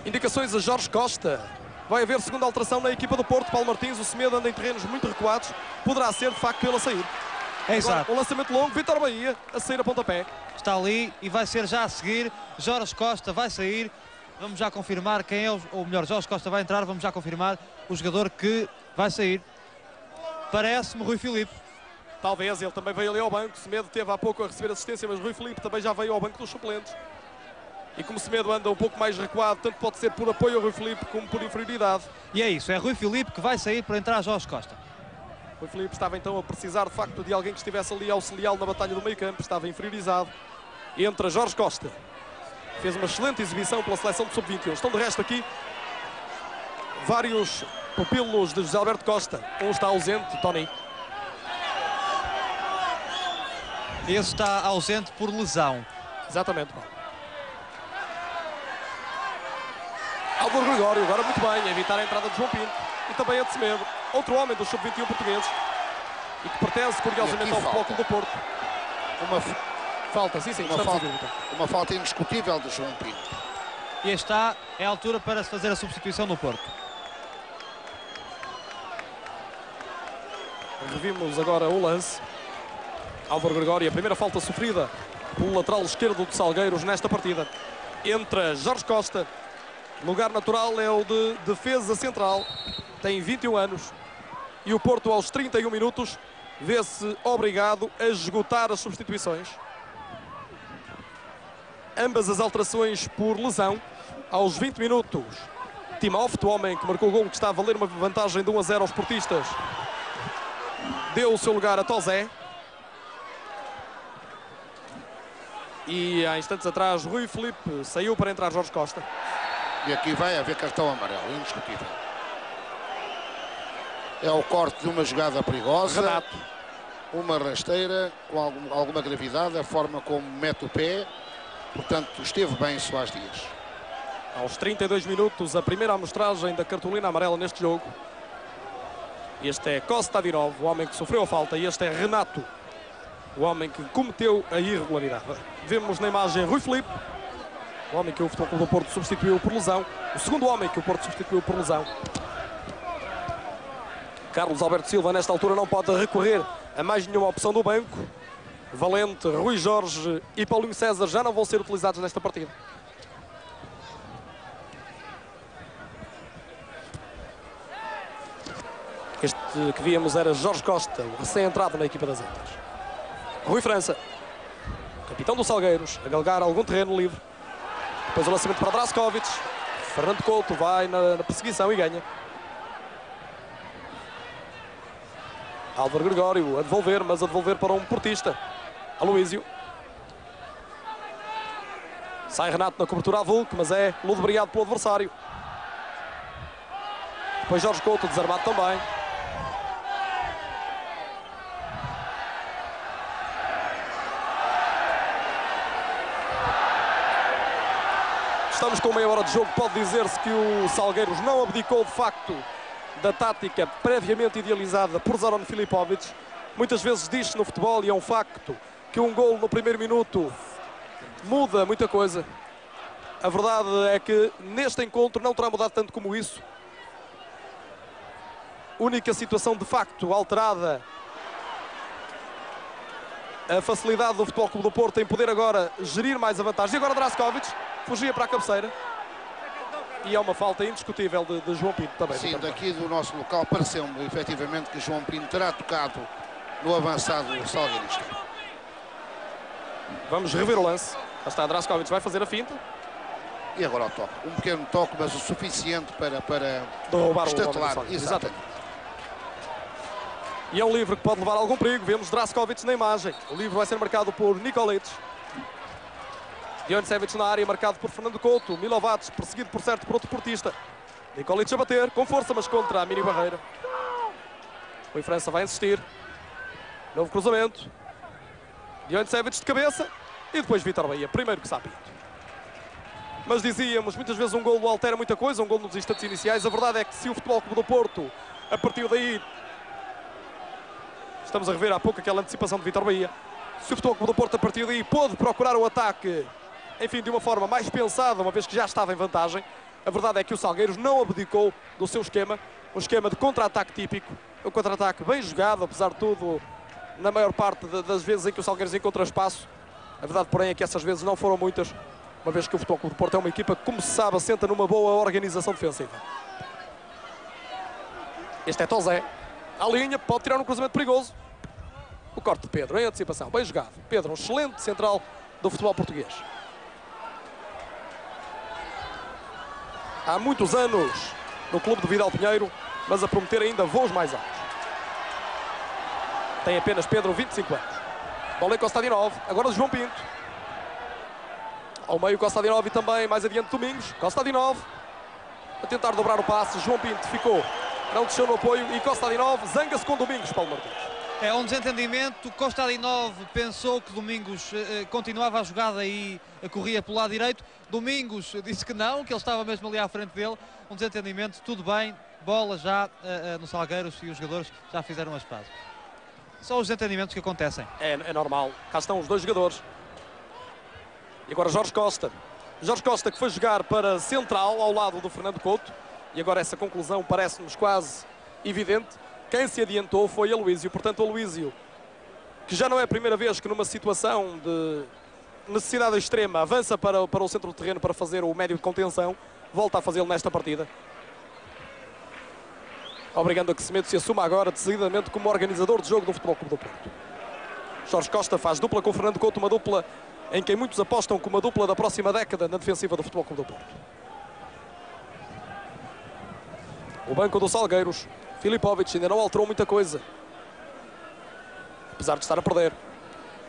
S1: Indicações a Jorge Costa. Vai haver segunda alteração na equipa do Porto. Paulo Martins, o Semedo anda em terrenos muito recuados. Poderá ser, de facto, ele a sair.
S3: É exato.
S1: um lançamento longo, Vitor Bahia a sair a pontapé.
S3: Está ali e vai ser já a seguir. Jorge Costa vai sair. Vamos já confirmar quem é, o, ou melhor, Jorge Costa vai entrar. Vamos já confirmar o jogador que vai sair. Parece-me Rui Filipe.
S1: Talvez, ele também veio ali ao banco. Semedo teve há pouco a receber assistência, mas Rui Filipe também já veio ao banco dos suplentes. E como Semedo anda um pouco mais recuado, tanto pode ser por apoio ao Rui Filipe como por inferioridade.
S3: E é isso, é Rui Filipe que vai sair para entrar Jorge Costa.
S1: Rui Filipe estava então a precisar de facto de alguém que estivesse ali auxiliá-lo na batalha do meio campo, estava inferiorizado. Entra Jorge Costa. Fez uma excelente exibição pela seleção de sub-21. Estão de resto aqui vários pupilos de José Alberto Costa. Um está ausente, Tony.
S3: Esse está ausente por lesão.
S1: Exatamente, Paulo. Álvaro Gregório, agora muito bem, a evitar a entrada de João Pinto e também a de Semedo, outro homem dos sub-21 portugueses e que pertence curiosamente ao Futebol do Porto.
S2: Uma,
S1: Falta, sim, sim,
S2: uma, falta, uma falta indiscutível de João Pinto.
S3: E está, é a altura para se fazer a substituição no Porto.
S1: Revimos agora o lance. Álvaro Gregório, a primeira falta sofrida pelo lateral esquerdo de Salgueiros nesta partida. Entra Jorge Costa. Lugar natural é o de defesa central. Tem 21 anos. E o Porto, aos 31 minutos, vê-se obrigado a esgotar as substituições. Ambas as alterações por lesão. Aos 20 minutos, Timóteo, o homem que marcou o gol, que está a valer uma vantagem de 1 a 0 aos portistas, deu o seu lugar a Tozé. E há instantes atrás, Rui Felipe saiu para entrar Jorge Costa.
S2: E aqui vai haver cartão amarelo, indiscutível. É o corte de uma jogada perigosa.
S1: Renato.
S2: Uma rasteira com algum- alguma gravidade, a forma como mete o pé. Portanto, esteve bem Soares Dias.
S1: Aos 32 minutos, a primeira amostragem da cartolina amarela neste jogo. Este é Kostadinov, o homem que sofreu a falta, e este é Renato, o homem que cometeu a irregularidade. Vemos na imagem Rui Felipe, o homem que o Futebol Clube do Porto substituiu por lesão, o segundo homem que o Porto substituiu por lesão. Carlos Alberto Silva, nesta altura, não pode recorrer a mais nenhuma opção do banco. Valente, Rui Jorge e Paulinho César já não vão ser utilizados nesta partida. Este que víamos era Jorge Costa, o recém-entrado na equipa das Antas. Rui França, capitão do Salgueiros, a galgar algum terreno livre. Depois o lançamento para Draskovic. Fernando Couto vai na, na perseguição e ganha. Álvaro Gregório a devolver, mas a devolver para um portista. Aloísio. Sai Renato na cobertura a Vulco, mas é ludibriado pelo adversário. Depois Jorge Couto desarmado também. Estamos com meia hora de jogo. Pode dizer-se que o Salgueiros não abdicou de facto da tática previamente idealizada por Zoran Filipovic. Muitas vezes diz-se no futebol, e é um facto, que um gol no primeiro minuto muda muita coisa. A verdade é que neste encontro não terá mudado tanto como isso. Única situação de facto alterada. A facilidade do Futebol Clube do Porto em poder agora gerir mais a vantagem. E agora Draskovic fugia para a cabeceira. E é uma falta indiscutível de, de João Pinto também.
S2: Sim, daqui do nosso local pareceu-me efetivamente que João Pinto terá tocado no avançado salgueirista.
S1: Vamos rever o lance. Lá está, Draskovic vai fazer a finta
S2: E agora o toque. Um pequeno toque, mas o suficiente para, para
S1: roubar o
S2: estatelar.
S1: do Salgueiros.
S2: Exatamente.
S1: E é um livro que pode levar algum perigo. Vemos Draskovic na imagem. O livro vai ser marcado por Nikolic. Dioncevic na área, marcado por Fernando Couto. Milovac, perseguido por certo por outro portista. Nikolic a bater, com força, mas contra a mini barreira. O França vai insistir. Novo cruzamento. Dioncevic de cabeça. E depois Vitor Bahia, primeiro que sabe. Mas dizíamos, muitas vezes um golo altera muita coisa, um golo nos instantes iniciais. A verdade é que se o Futebol Clube do Porto, a partir daí, estamos a rever há pouco aquela antecipação de Vitor Bahia, se o Futebol Clube do Porto, a partir daí, pôde procurar o ataque, enfim, de uma forma mais pensada, uma vez que já estava em vantagem, a verdade é que o Salgueiros não abdicou do seu esquema, um esquema de contra-ataque típico, um contra-ataque bem jogado, apesar de tudo, na maior parte das vezes em que o Salgueiros encontra espaço. A verdade, porém, é que essas vezes não foram muitas, uma vez que o Futebol Clube do Porto é uma equipa que, como se sabe, assenta numa boa organização defensiva. Este é Tozé. À linha, pode tirar um cruzamento perigoso. O corte de Pedro, em antecipação, bem jogado. Pedro, um excelente central do futebol português. Há muitos anos no clube de Vidal Pinheiro, mas a prometer ainda voos mais altos. Tem apenas Pedro 25 anos. Em Costadinov, agora de João Pinto. Ao meio Costadinov e também mais adiante Domingos. Costadinov a tentar dobrar o passe. João Pinto ficou, não desceu no apoio e Costadinov zanga-se com Domingos, Paulo Martins.
S3: É um desentendimento. Costa Adinov pensou que Domingos eh, eh, continuava a jogada e corria pelo lado direito. Domingos disse que não, que ele estava mesmo ali à frente dele. Um desentendimento, tudo bem. Bola já eh, eh, no Salgueiros e os jogadores já fizeram as pazes. São os desentendimentos que acontecem.
S1: É, é normal. Cá estão os dois jogadores. E agora Jorge Costa. Jorge Costa que foi jogar para central ao lado do Fernando Couto. E agora essa conclusão parece-nos quase evidente. Quem se adiantou foi Aloísio. Portanto, Aloísio, que já não é a primeira vez que numa situação de necessidade extrema avança para, para o centro do terreno para fazer o médio de contenção, volta a fazê-lo nesta partida. Obrigando a que Semedo se assuma agora decididamente como organizador de jogo do Futebol Clube do Porto. Jorge Costa faz dupla com Fernando Couto, uma dupla em quem muitos apostam como uma dupla da próxima década na defensiva do Futebol Clube do Porto. O banco do Salgueiros, Filipovic ainda não alterou muita coisa. Apesar de estar a perder.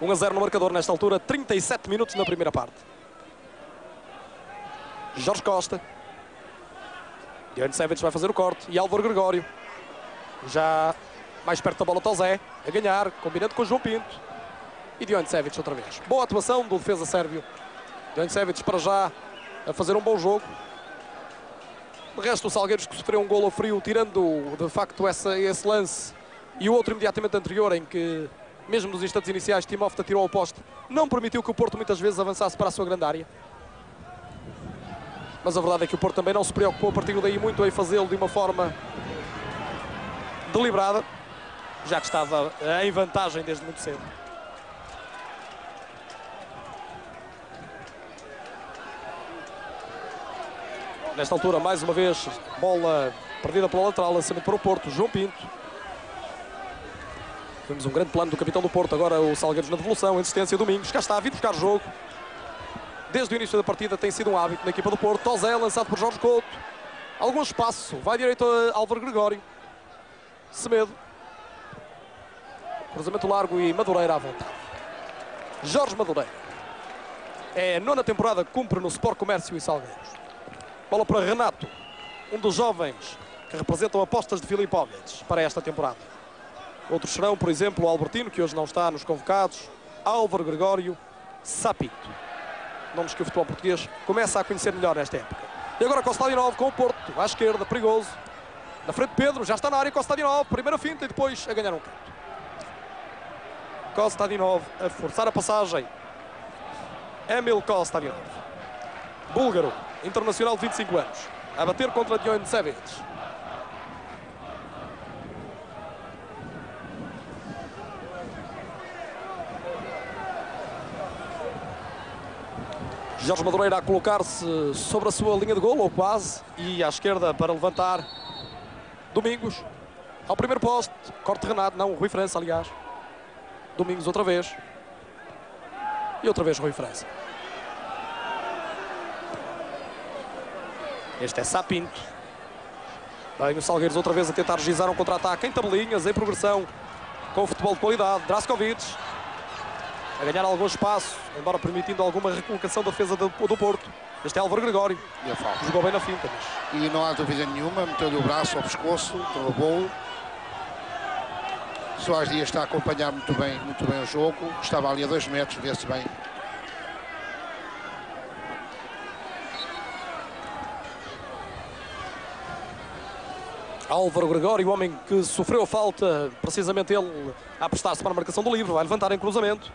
S1: 1 a 0 no marcador nesta altura, 37 minutos na primeira parte. Jorge Costa. Dione Savage vai fazer o corte. E Álvaro Gregório. Já mais perto da bola Tozé. A ganhar, combinando com o João Pinto. E Dione Savage outra vez. Boa atuação do defesa sérvio. Dione Savage para já a fazer um bom jogo. De resto, o Salgueiros que sofreu um golo frio, tirando de facto essa, esse lance e o outro imediatamente anterior, em que, mesmo nos instantes iniciais, Timófeta tirou ao poste, não permitiu que o Porto muitas vezes avançasse para a sua grande área. Mas a verdade é que o Porto também não se preocupou a partir daí muito em fazê-lo de uma forma deliberada, já que estava em vantagem desde muito cedo. Nesta altura, mais uma vez, bola perdida pela lateral, lançamento para o Porto, João Pinto. Temos um grande plano do capitão do Porto, agora o Salgueiros na devolução, insistência, Domingos, cá está, vir buscar jogo. Desde o início da partida tem sido um hábito na equipa do Porto. Tozé, lançado por Jorge Couto. Algum espaço, vai direito a Álvaro Gregório. Semedo. Cruzamento largo e Madureira à vontade. Jorge Madureira. É a nona temporada que cumpre no Sport Comércio e Salgueiros. Bola para Renato, um dos jovens que representam apostas de Filipovic para esta temporada. Outros serão, por exemplo, o Albertino, que hoje não está nos convocados, Álvaro Gregório, Sapito. Nomes que o futebol português começa a conhecer melhor nesta época. E agora Costadinov com o Porto, à esquerda, perigoso. Na frente Pedro, já está na área Costadinov, primeira finta e depois a ganhar um canto. Costadinov a forçar a passagem. Emil Costadinov. Búlgaro, internacional de 25 anos. A bater contra Dion Sevic. Jorge Madureira a colocar-se sobre a sua linha de golo, ou quase, e à esquerda para levantar Domingos. Ao primeiro poste, corte Renato, não, Rui França, aliás. Domingos outra vez. E outra vez Rui França. Este é Sapinto. Bem, o Salgueiros outra vez a tentar gizar um contra-ataque em tabelinhas, em progressão, com o futebol de qualidade. Draskovic a ganhar algum espaço, embora permitindo alguma recolocação da defesa do, do Porto. Este é Álvaro Gregório.
S2: E a falta.
S1: Jogou bem na finta, mas
S2: E não há dúvida nenhuma, meteu-lhe o braço ao pescoço, derrubou-o. Soares Dias está a acompanhar muito bem, muito bem o jogo. Estava ali a dois metros, vê-se bem.
S1: Álvaro Gregório, o homem que sofreu a falta, precisamente ele a apostar-se para a marcação do livro, vai levantar em cruzamento.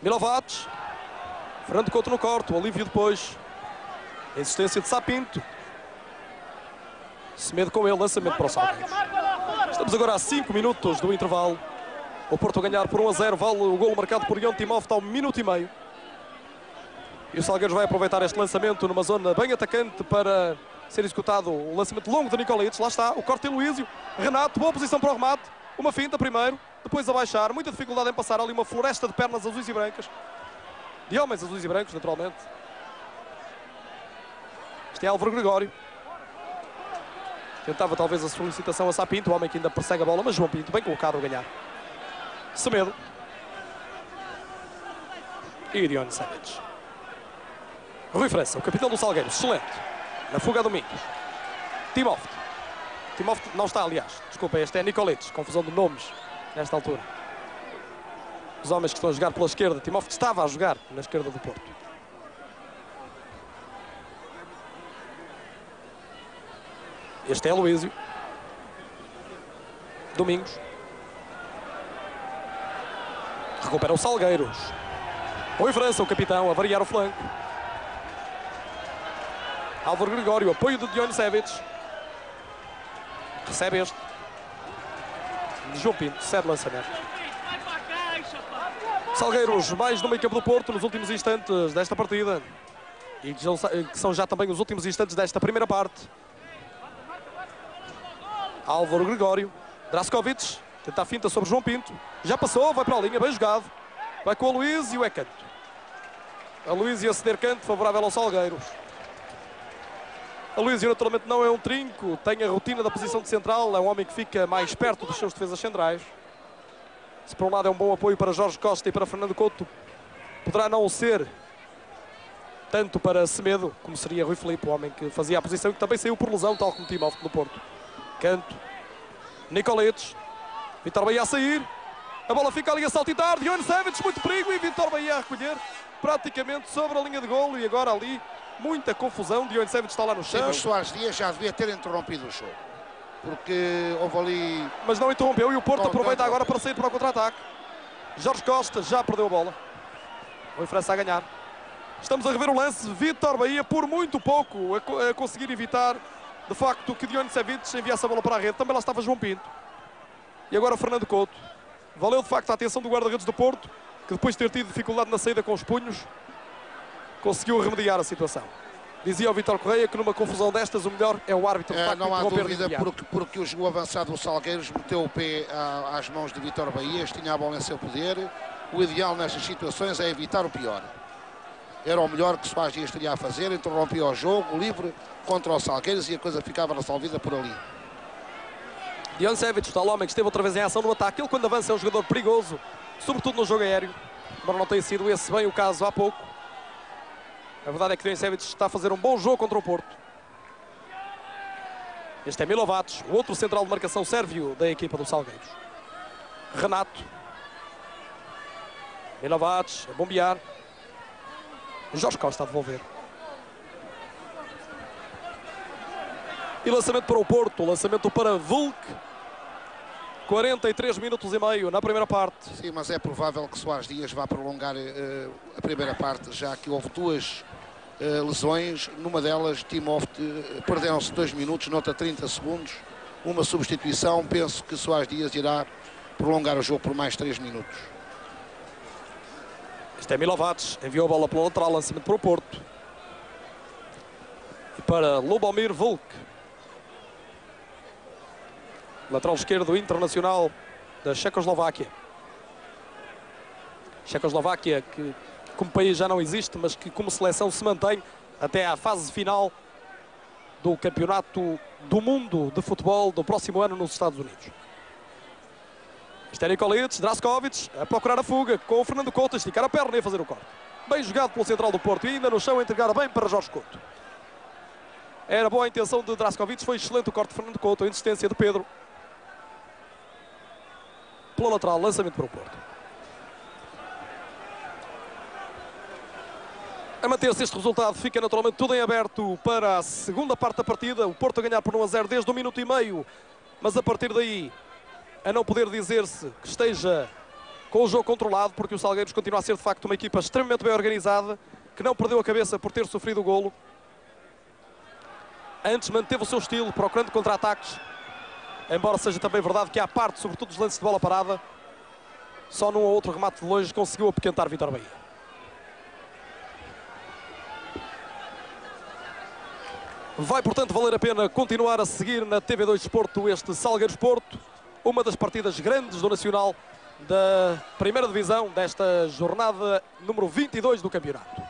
S1: Milovac, Fernando Couto no corte, o alívio depois. A insistência de Sapinto. Semedo com ele, lançamento para o Salgueiros. Estamos agora a 5 minutos do intervalo. O Porto a ganhar por 1 a 0, vale o golo marcado por Ion Timófeta ao minuto e meio. E o Salgueiros vai aproveitar este lançamento numa zona bem atacante para ser executado o lançamento longo de Nicolaítes. Lá está, o corte de Luísio. Renato, boa posição para o remate. Uma finta primeiro, depois a baixar. Muita dificuldade em passar ali uma floresta de pernas azuis e brancas. De homens azuis e brancos, naturalmente. Este é Álvaro Gregório. Tentava talvez a solicitação a Sapinto, o homem que ainda persegue a bola, mas João Pinto, bem colocado a ganhar. Semedo. E Dione Savage. Rui França, o capitão do Salgueiro, excelente. Na fuga Domingos. Timófte. Timófete não está, aliás. Desculpa, este é Nicoletes. Confusão de nomes nesta altura. Os homens que estão a jogar pela esquerda. Timófete estava a jogar na esquerda do Porto. Este é Luísio. Domingos. Recupera o Salgueiros. Oi França, o capitão, a variar o flanco. Álvaro Gregório, apoio de Dionis Savage. Recebe este. João Pinto, cede lançamento. Salgueiros, mais no meio campo do Porto, nos últimos instantes desta partida. E que são já também os últimos instantes desta primeira parte. Álvaro Gregório. Draskovic, tenta a finta sobre João Pinto. Já passou, vai para a linha, bem jogado. Vai com a Luiz e o é. A Luiz ia ceder canto, favorável aos Salgueiros. A Luísio naturalmente não é um trinco, tem a rotina da posição de central, é um homem que fica mais perto dos seus defesas centrais. Se por um lado é um bom apoio para Jorge Costa e para Fernando Couto, poderá não ser tanto para Semedo, como seria Rui Felipe, o homem que fazia a posição e que também saiu por lesão, tal como Timóteo no Porto. Canto, Nicoletes, Vitor Bahia a sair, a bola fica ali a saltitar, Dione Savage, muito perigo. E Vitor Bahia a recolher praticamente sobre a linha de golo. E agora ali muita confusão. Dion Savage está lá no chão.
S2: Sim, mas Soares Dias já devia ter interrompido o jogo. Porque houve ali...
S1: Mas não interrompeu e o Porto não, aproveita não, agora para sair para o contra-ataque. Jorge Costa já perdeu a bola. Foi França a ganhar. Estamos a rever o lance. Vitor Bahia, por muito pouco, a, conseguir evitar, de facto, que Dion Savage enviasse a bola para a rede. Também lá estava João Pinto. E agora Fernando Couto. Valeu, de facto, a atenção do guarda-redes do Porto, que depois de ter tido dificuldade na saída com os punhos, conseguiu remediar a situação. Dizia o Vitor Correia que numa confusão destas o melhor é o árbitro.
S2: É, não há dúvida porque, porque o jogo avançado do Salgueiros meteu o pé às mãos de Vitor Bahias, tinha a bola em seu poder. O ideal nestas situações é evitar o pior. Era o melhor que Soares Dias teria a fazer, interrompia o jogo livre contra o Salgueiros e a coisa ficava resolvida por ali.
S1: Dion Sevic, tal homem que esteve outra vez em ação no ataque. Ele quando avança é um jogador perigoso, sobretudo no jogo aéreo. Embora não tenha sido esse bem o caso há pouco. A verdade é que Drincevic está a fazer um bom jogo contra o Porto. Este é Milovatos, o outro central de marcação sérvio da equipa do Salgueiros. Renato. Milovatos a bombear. Jorge Costa a devolver. E lançamento para o Porto, lançamento para Vulk. 43 minutos e meio na primeira parte.
S2: Sim, mas é provável que Soares Dias vá prolongar uh, a primeira parte, já que houve duas lesões. Numa delas, Timóteo, uh, perderam-se dois minutos, nota 30 segundos. Uma substituição, penso que Soares Dias irá prolongar o jogo por mais 3 minutos.
S1: Este é Milovates, enviou a bola pela lateral, lançamento para o Porto. E para Lubomir Vulk lateral esquerdo internacional da Checoslováquia. Checoslováquia que como país já não existe, mas que como seleção se mantém até à fase final do campeonato do mundo de futebol do próximo ano nos Estados Unidos. Este Nikolic, Draskovic a procurar a fuga com o Fernando Couto a esticar a perna e fazer o corte. Bem jogado pelo central do Porto e ainda no chão entregar bem para Jorge Couto. Era boa a intenção de Draskovic, foi excelente o corte de Fernando Couto, a insistência de Pedro. Pela lateral, lançamento para o Porto. A manter-se este resultado, fica naturalmente tudo em aberto para a segunda parte da partida. O Porto a ganhar por 1 a 0 desde um minuto e meio, mas a partir daí a não poder dizer-se que esteja com o jogo controlado, porque o Salgueiros continua a ser de facto uma equipa extremamente bem organizada, que não perdeu a cabeça por ter sofrido o golo. Antes manteve o seu estilo, procurando contra-ataques, embora seja também verdade que à parte, sobretudo dos lances de bola parada, só num ou outro remate de longe conseguiu apequentar Vitor Bahia. Vai, portanto, valer a pena continuar a seguir na TV2 Esporto este Salgueiros Porto. uma das partidas grandes do Nacional da primeira divisão desta jornada número 22 do campeonato.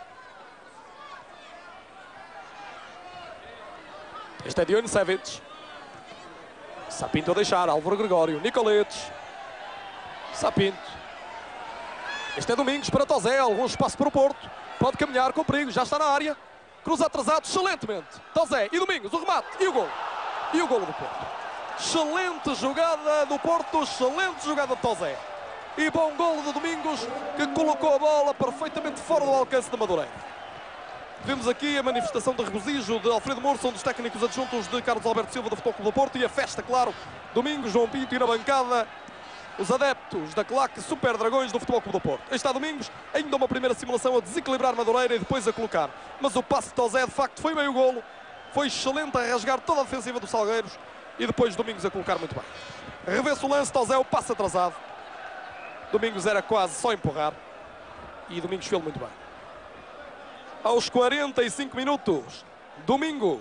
S1: Este é Dione Savic. Sapinto a deixar, Álvaro Gregório, Nicoletes. Sapinto. Este é Domingos para Tozé, algum espaço para o Porto. Pode caminhar com perigo, já está na área. Cruza atrasado, excelentemente. Tozé e Domingos, o remate e o gol. E o golo do Porto. Excelente jogada do Porto, excelente jogada de Tozé. E bom golo de Domingos, que colocou a bola perfeitamente fora do alcance de Madureira. Vemos aqui a manifestação de regozijo de Alfredo Moura, um dos técnicos adjuntos de Carlos Alberto Silva do Futebol Clube do Porto e a festa, claro, Domingos, João Pinto e na bancada os adeptos da claque Super Dragões do Futebol Clube do Porto. Aí está Domingos, ainda uma primeira simulação a desequilibrar Madureira e depois a colocar. Mas o passe de Tozé, de facto, foi meio golo. Foi excelente a rasgar toda a defensiva dos Salgueiros e depois Domingos a colocar muito bem. Revê-se o lance, Tozé, o passe atrasado. Domingos era quase só empurrar e Domingos fez muito bem. Aos 45 minutos, Domingos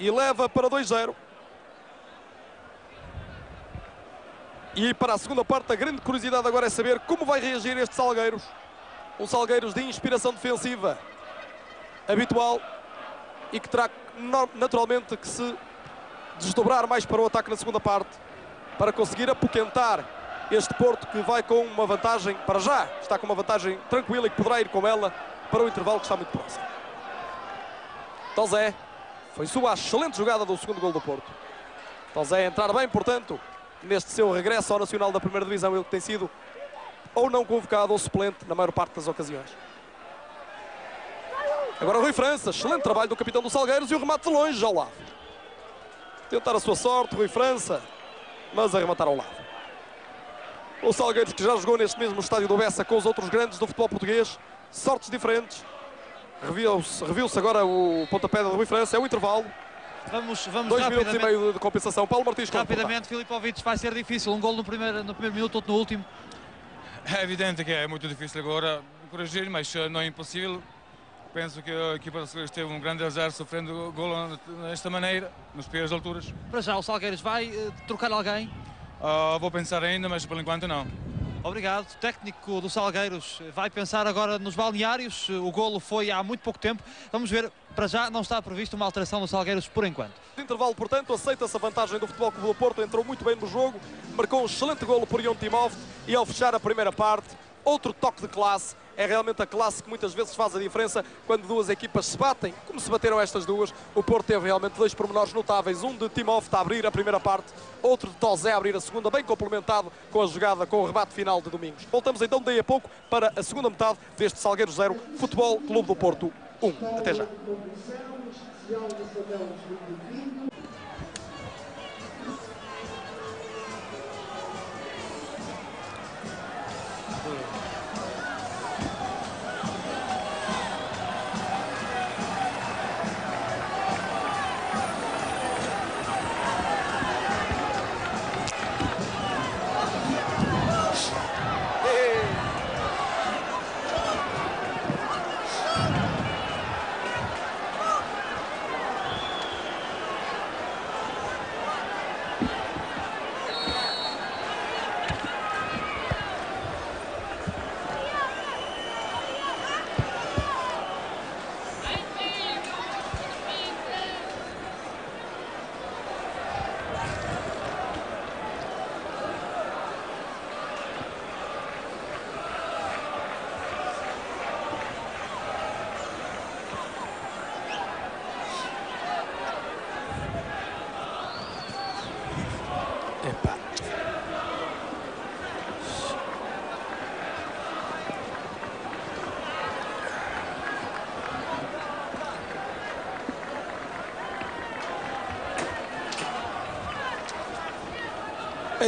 S1: e leva para 2-0. E para a segunda parte, a grande curiosidade agora é saber como vai reagir este Salgueiros. Um Salgueiros de inspiração defensiva habitual e que terá naturalmente que se desdobrar mais para o ataque na segunda parte para conseguir apoquentar este Porto que vai com uma vantagem, para já, está com uma vantagem tranquila e que poderá ir com ela para o intervalo que está muito próximo. Tozé, foi sua excelente jogada do segundo gol do Porto. Tozé entrar bem, portanto, neste seu regresso ao Nacional da Primeira Divisão, ele que tem sido ou não convocado ou suplente na maior parte das ocasiões. Agora o Rui França, excelente trabalho do capitão do Salgueiros e o remate de longe ao lado. Tentar a sua sorte, Rui França, mas a rematar ao lado. O Salgueiros que já jogou neste mesmo estádio do Bessa com os outros grandes do futebol português, sortes diferentes. Reviu-se reviu agora o pontapé do Rui França, é o intervalo.
S3: Vamos, vamos
S1: Dois minutos e meio de compensação. Paulo Martins
S3: Rapidamente, Filipovic vai ser difícil. Um gol no primeiro, no primeiro minuto, outro no último.
S4: É evidente que é muito difícil agora corrigir, mas eh, não é impossível. Penso que a equipa do teve um grande azar sofrendo gol desta maneira, nas piores alturas.
S3: Para já, o Salgueiros vai uh, trocar alguém?
S4: Uh, vou pensar ainda, mas por enquanto não.
S3: Obrigado. O técnico do Salgueiros vai pensar agora nos balneários. O golo foi há muito pouco tempo. Vamos ver. Para já não está prevista uma alteração no Salgueiros por enquanto.
S1: Intervalo, portanto, aceita-se a vantagem do Futebol Clube do Porto. Entrou muito bem no jogo. Marcou um excelente golo por Ion Timov. E ao fechar a primeira parte, outro toque de classe é realmente a classe que muitas vezes faz a diferença quando duas equipas se batem, como se bateram estas duas. O Porto teve realmente dois pormenores notáveis, um de Timóteo a abrir a primeira parte, outro de Tozé a abrir a segunda, bem complementado com a jogada, com o rebate final de Domingos. Voltamos então daí a pouco para a segunda metade deste Salgueiro 0, Futebol Clube do Porto 1. Até já.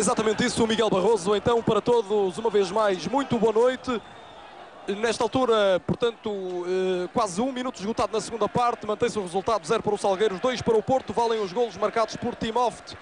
S1: Exatamente isso, o Miguel Barroso. Então, para todos, uma vez mais, muito boa noite. Nesta altura, portanto, eh, quase um minuto esgotado na segunda parte. Mantém-se o resultado 0 para o Salgueiros, 2 para o Porto. Valem os golos marcados por Timoft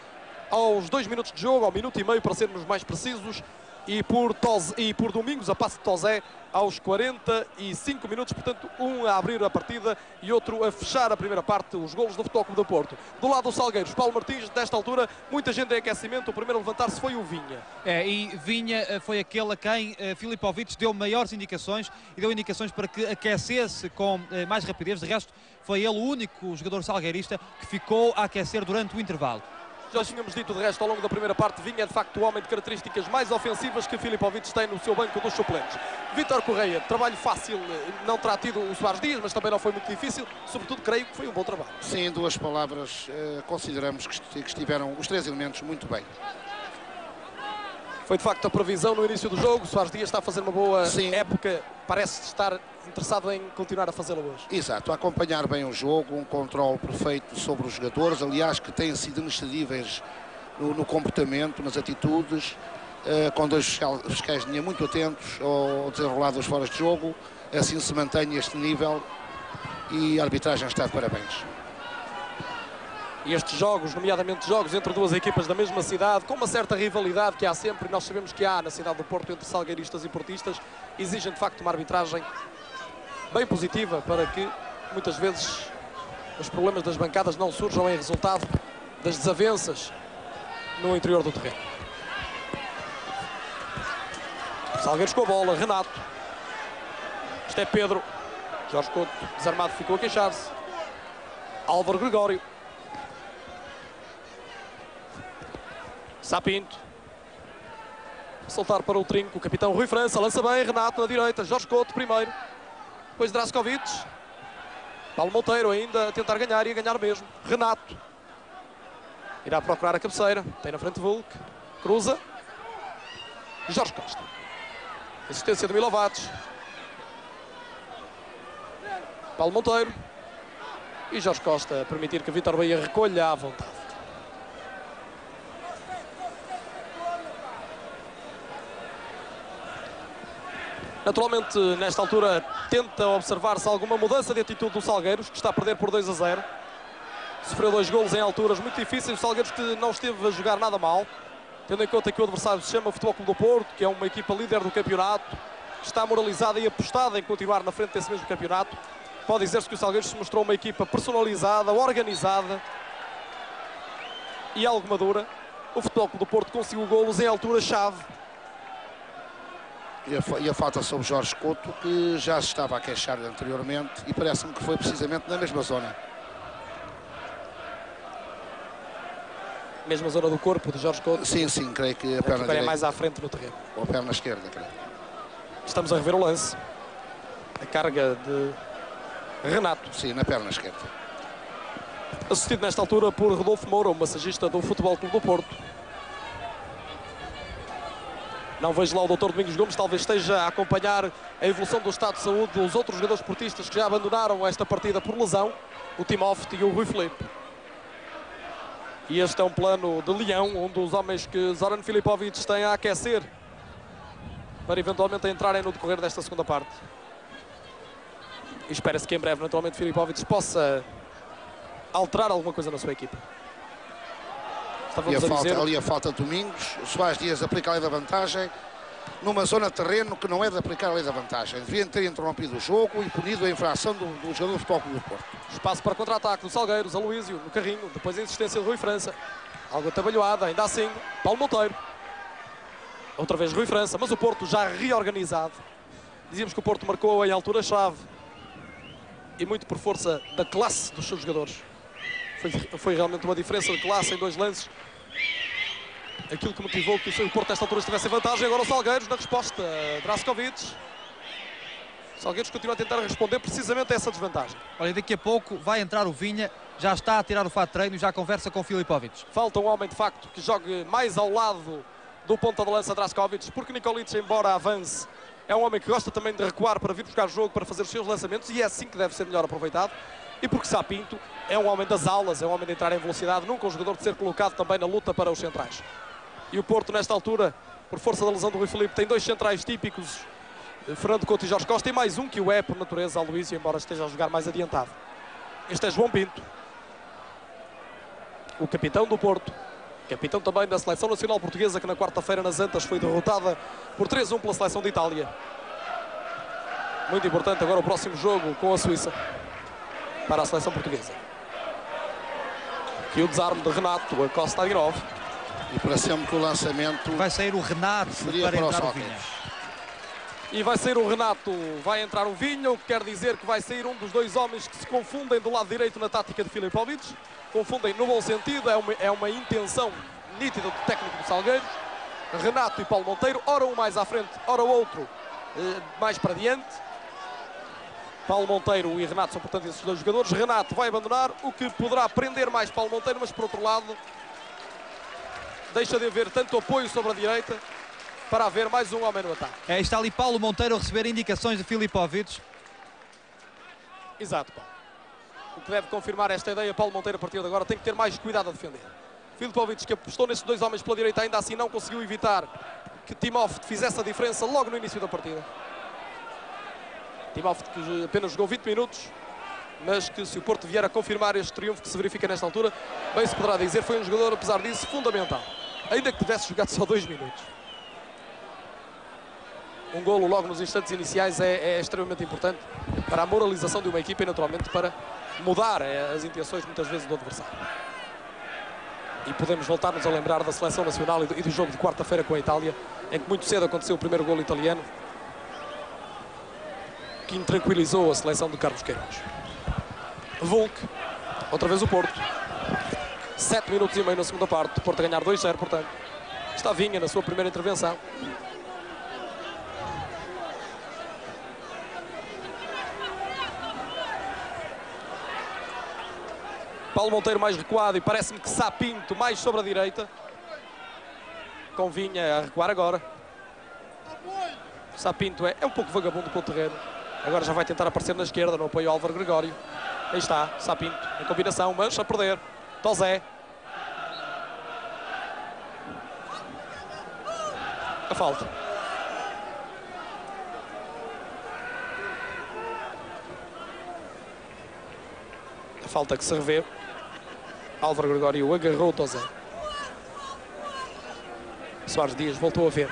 S1: aos 2 minutos de jogo, ao minuto e meio, para sermos mais precisos. E por, Toz, e por Domingos a passe de Tozé aos 45 minutos, portanto um a abrir a partida e outro a fechar a primeira parte, os golos do Futebol Clube do Porto. Do lado do Salgueiros, Paulo Martins, desta altura, muita gente em aquecimento, o primeiro a levantar-se foi o Vinha.
S3: É, e Vinha eh, foi aquele a quem uh, Filipovic deu maiores indicações e deu indicações para que aquecesse com uh, mais rapidez, de resto foi ele o único jogador salgueirista que ficou a aquecer durante o intervalo.
S1: Já tínhamos dito de resto ao longo da primeira parte, Vinha de facto o homem de características mais ofensivas que Filipovic tem no seu banco dos suplentes. Vítor Correia, trabalho fácil, não terá tido o Soares Dias, mas também não foi muito difícil, sobretudo creio que foi um bom trabalho.
S2: Sim, duas palavras, eh, consideramos que estiveram os três elementos muito bem.
S1: Foi de facto a previsão no início do jogo. Soares Dias está a fazer uma boa Sim. época, parece estar interessado em continuar a fazê-la hoje.
S2: Exato, a acompanhar bem o jogo, um controle perfeito sobre os jogadores, aliás, que têm sido inexcedíveis no, no comportamento, nas atitudes, uh, com dois fiscais de linha muito atentos ao desenrolar dos fora de jogo, assim se mantém este nível e a arbitragem está de parabéns.
S1: Estes jogos, nomeadamente jogos entre duas equipas da mesma cidade, com uma certa rivalidade que há sempre, nós sabemos que há na cidade do Porto entre salgueiristas e portistas, exigem de facto uma arbitragem bem positiva para que muitas vezes os problemas das bancadas não surjam em resultado das desavenças no interior do terreno. Salgueiros com a bola, Renato. Isto é Pedro. Jorge Couto, desarmado, ficou a queixar-se. Álvaro Gregório. Sapinto. Soltar para o trinco, o capitão Rui França, lança bem, Renato na direita, Jorge Couto primeiro, depois Draskovic. Paulo Monteiro ainda a tentar ganhar e a ganhar mesmo. Renato. Irá procurar a cabeceira, tem na frente Vulk, cruza. Jorge Costa. Assistência de Milovates. Paulo Monteiro. E Jorge Costa a permitir que Vitor Bahia recolha à vontade. Naturalmente, nesta altura, tenta observar-se alguma mudança de atitude do Salgueiros, que está a perder por 2 a 0. Sofreu dois golos em alturas muito difíceis. O Salgueiros que não esteve a jogar nada mal, tendo em conta que o adversário se chama Futebol Clube do Porto, que é uma equipa líder do campeonato, está moralizada e apostada em continuar na frente desse mesmo campeonato. Pode dizer-se que o Salgueiros se mostrou uma equipa personalizada, organizada e algo madura. O Futebol Clube do Porto conseguiu golos em altura-chave
S2: e a, falta sobre Jorge Couto, que já se estava a queixar anteriormente e parece-me que foi precisamente na mesma zona.
S1: Mesma zona do corpo de Jorge Couto?
S2: Sim, sim, creio que a perna direita.
S1: é mais à frente no terreno.
S2: Ou a perna esquerda, creio.
S1: Estamos a rever o lance. A carga de Renato.
S2: Sim, na perna esquerda.
S1: Assistido nesta altura por Rodolfo Moura, o massagista do Futebol Clube do Porto. Não vejo lá o Dr. Domingos Gomes, talvez esteja a acompanhar a evolução do estado de saúde dos outros jogadores esportistas que já abandonaram esta partida por lesão, o Timóteo e o Rui Felipe. E este é um plano de leão, um dos homens que Zoran Filipovic tem a aquecer para eventualmente entrarem no decorrer desta segunda parte. E espera-se que em breve, naturalmente, Filipovic possa alterar alguma coisa na sua equipa.
S2: E a, falta, dizer... ali a falta de Domingos, Soares Dias aplica a lei da vantagem numa zona de terreno que não é de aplicar a lei da vantagem. Deviam ter interrompido o jogo e punido a infração do, do jogador de futebol do Porto.
S1: Espaço para contra-ataque do Salgueiros, Aloísio no carrinho, depois a insistência de Rui França. Algo atabalhoada, ainda assim, Paulo Monteiro. Outra vez Rui França, mas o Porto já reorganizado. Dizíamos que o Porto marcou em altura-chave e muito por força da classe dos seus jogadores. Foi, foi realmente uma diferença de classe em dois lances aquilo que motivou que o Porto nesta altura estivesse em vantagem. Agora o Salgueiros na resposta, Draskovic. Salgueiros continua a tentar responder precisamente a essa desvantagem.
S3: Olha, daqui a pouco vai entrar o Vinha, já está a tirar o fato de treino e já conversa com o Filipovic.
S1: Falta um homem de facto que jogue mais ao lado do ponta de lança Draskovic, porque Nikolic, embora avance, é um homem que gosta também de recuar para vir buscar jogo, para fazer os seus lançamentos e é assim que deve ser melhor aproveitado. E porque Sapinto é um homem das aulas, é um homem de entrar em velocidade, nunca um jogador de ser colocado também na luta para os centrais. E o Porto, nesta altura, por força da lesão do Rui Felipe, tem dois centrais típicos, eh, Fernando Couto e Jorge Costa, e mais um que o é, por natureza, Luís, embora esteja a jogar mais adiantado. Este é João Pinto, o capitão do Porto, capitão também da seleção nacional portuguesa, que na quarta-feira nas Antas foi derrotada por 3-1 pela seleção de Itália. Muito importante agora o próximo jogo com a Suíça para a seleção portuguesa. Aqui o desarme de Renato, a Costa Aguirov.
S2: E para sempre que o lançamento
S3: Vai sair o Renato para
S2: para o
S3: entrar o. Vinha.
S1: E vai sair o Renato, vai entrar o Vinha, o que quer dizer que vai sair um dos dois homens que se confundem do lado direito na tática de Filipovic. Confundem no bom sentido, é uma, é uma intenção nítida do técnico do Salgueiros. Renato e Paulo Monteiro, ora um mais à frente, ora o outro eh, mais para diante. Paulo Monteiro e Renato são, portanto, esses dois jogadores. Renato vai abandonar, o que poderá prender mais Paulo Monteiro, mas por outro lado, deixa de haver tanto apoio sobre a direita para haver mais um homem no ataque.
S3: É, está ali Paulo Monteiro a receber indicações de Filipovic.
S1: Exato, Paulo. O que deve confirmar esta ideia, Paulo Monteiro, a partir de agora, tem que ter mais cuidado a defender. Filipovic, que apostou nesses dois homens pela direita, ainda assim não conseguiu evitar que Timóteo fizesse a diferença logo no início da partida. Timóteo, que apenas jogou 20 minutos, mas que se o Porto vier a confirmar este triunfo que se verifica nesta altura, bem se poderá dizer, foi um jogador, apesar disso, fundamental. Ainda que tivesse jogado só dois minutos. Um golo logo nos instantes iniciais é, é extremamente importante para a moralização de uma equipa e naturalmente para mudar eh, as intenções muitas vezes do adversário. E podemos voltar-nos a lembrar da seleção nacional e do, e do jogo de quarta-feira com a Itália, em que muito cedo aconteceu o primeiro golo italiano, que intranquilizou a seleção de Carlos Queiroz. Volk, outra vez o Porto. Sete minutos e meio na segunda parte, Porto a ganhar 2-0, portanto. Está Vinha na sua primeira intervenção. Paulo Monteiro mais recuado e parece-me que Sapinto mais sobre a direita. Com Vinha a recuar agora. Sapinto é, é um pouco vagabundo pelo terreno. Agora já vai tentar aparecer na esquerda no apoio Álvaro Gregório. Aí está, Sapinto em combinação, mas a perder. Tozé. A falta. A falta que se revê. Álvaro Gregório agarrou Tozé. Soares Dias voltou a ver.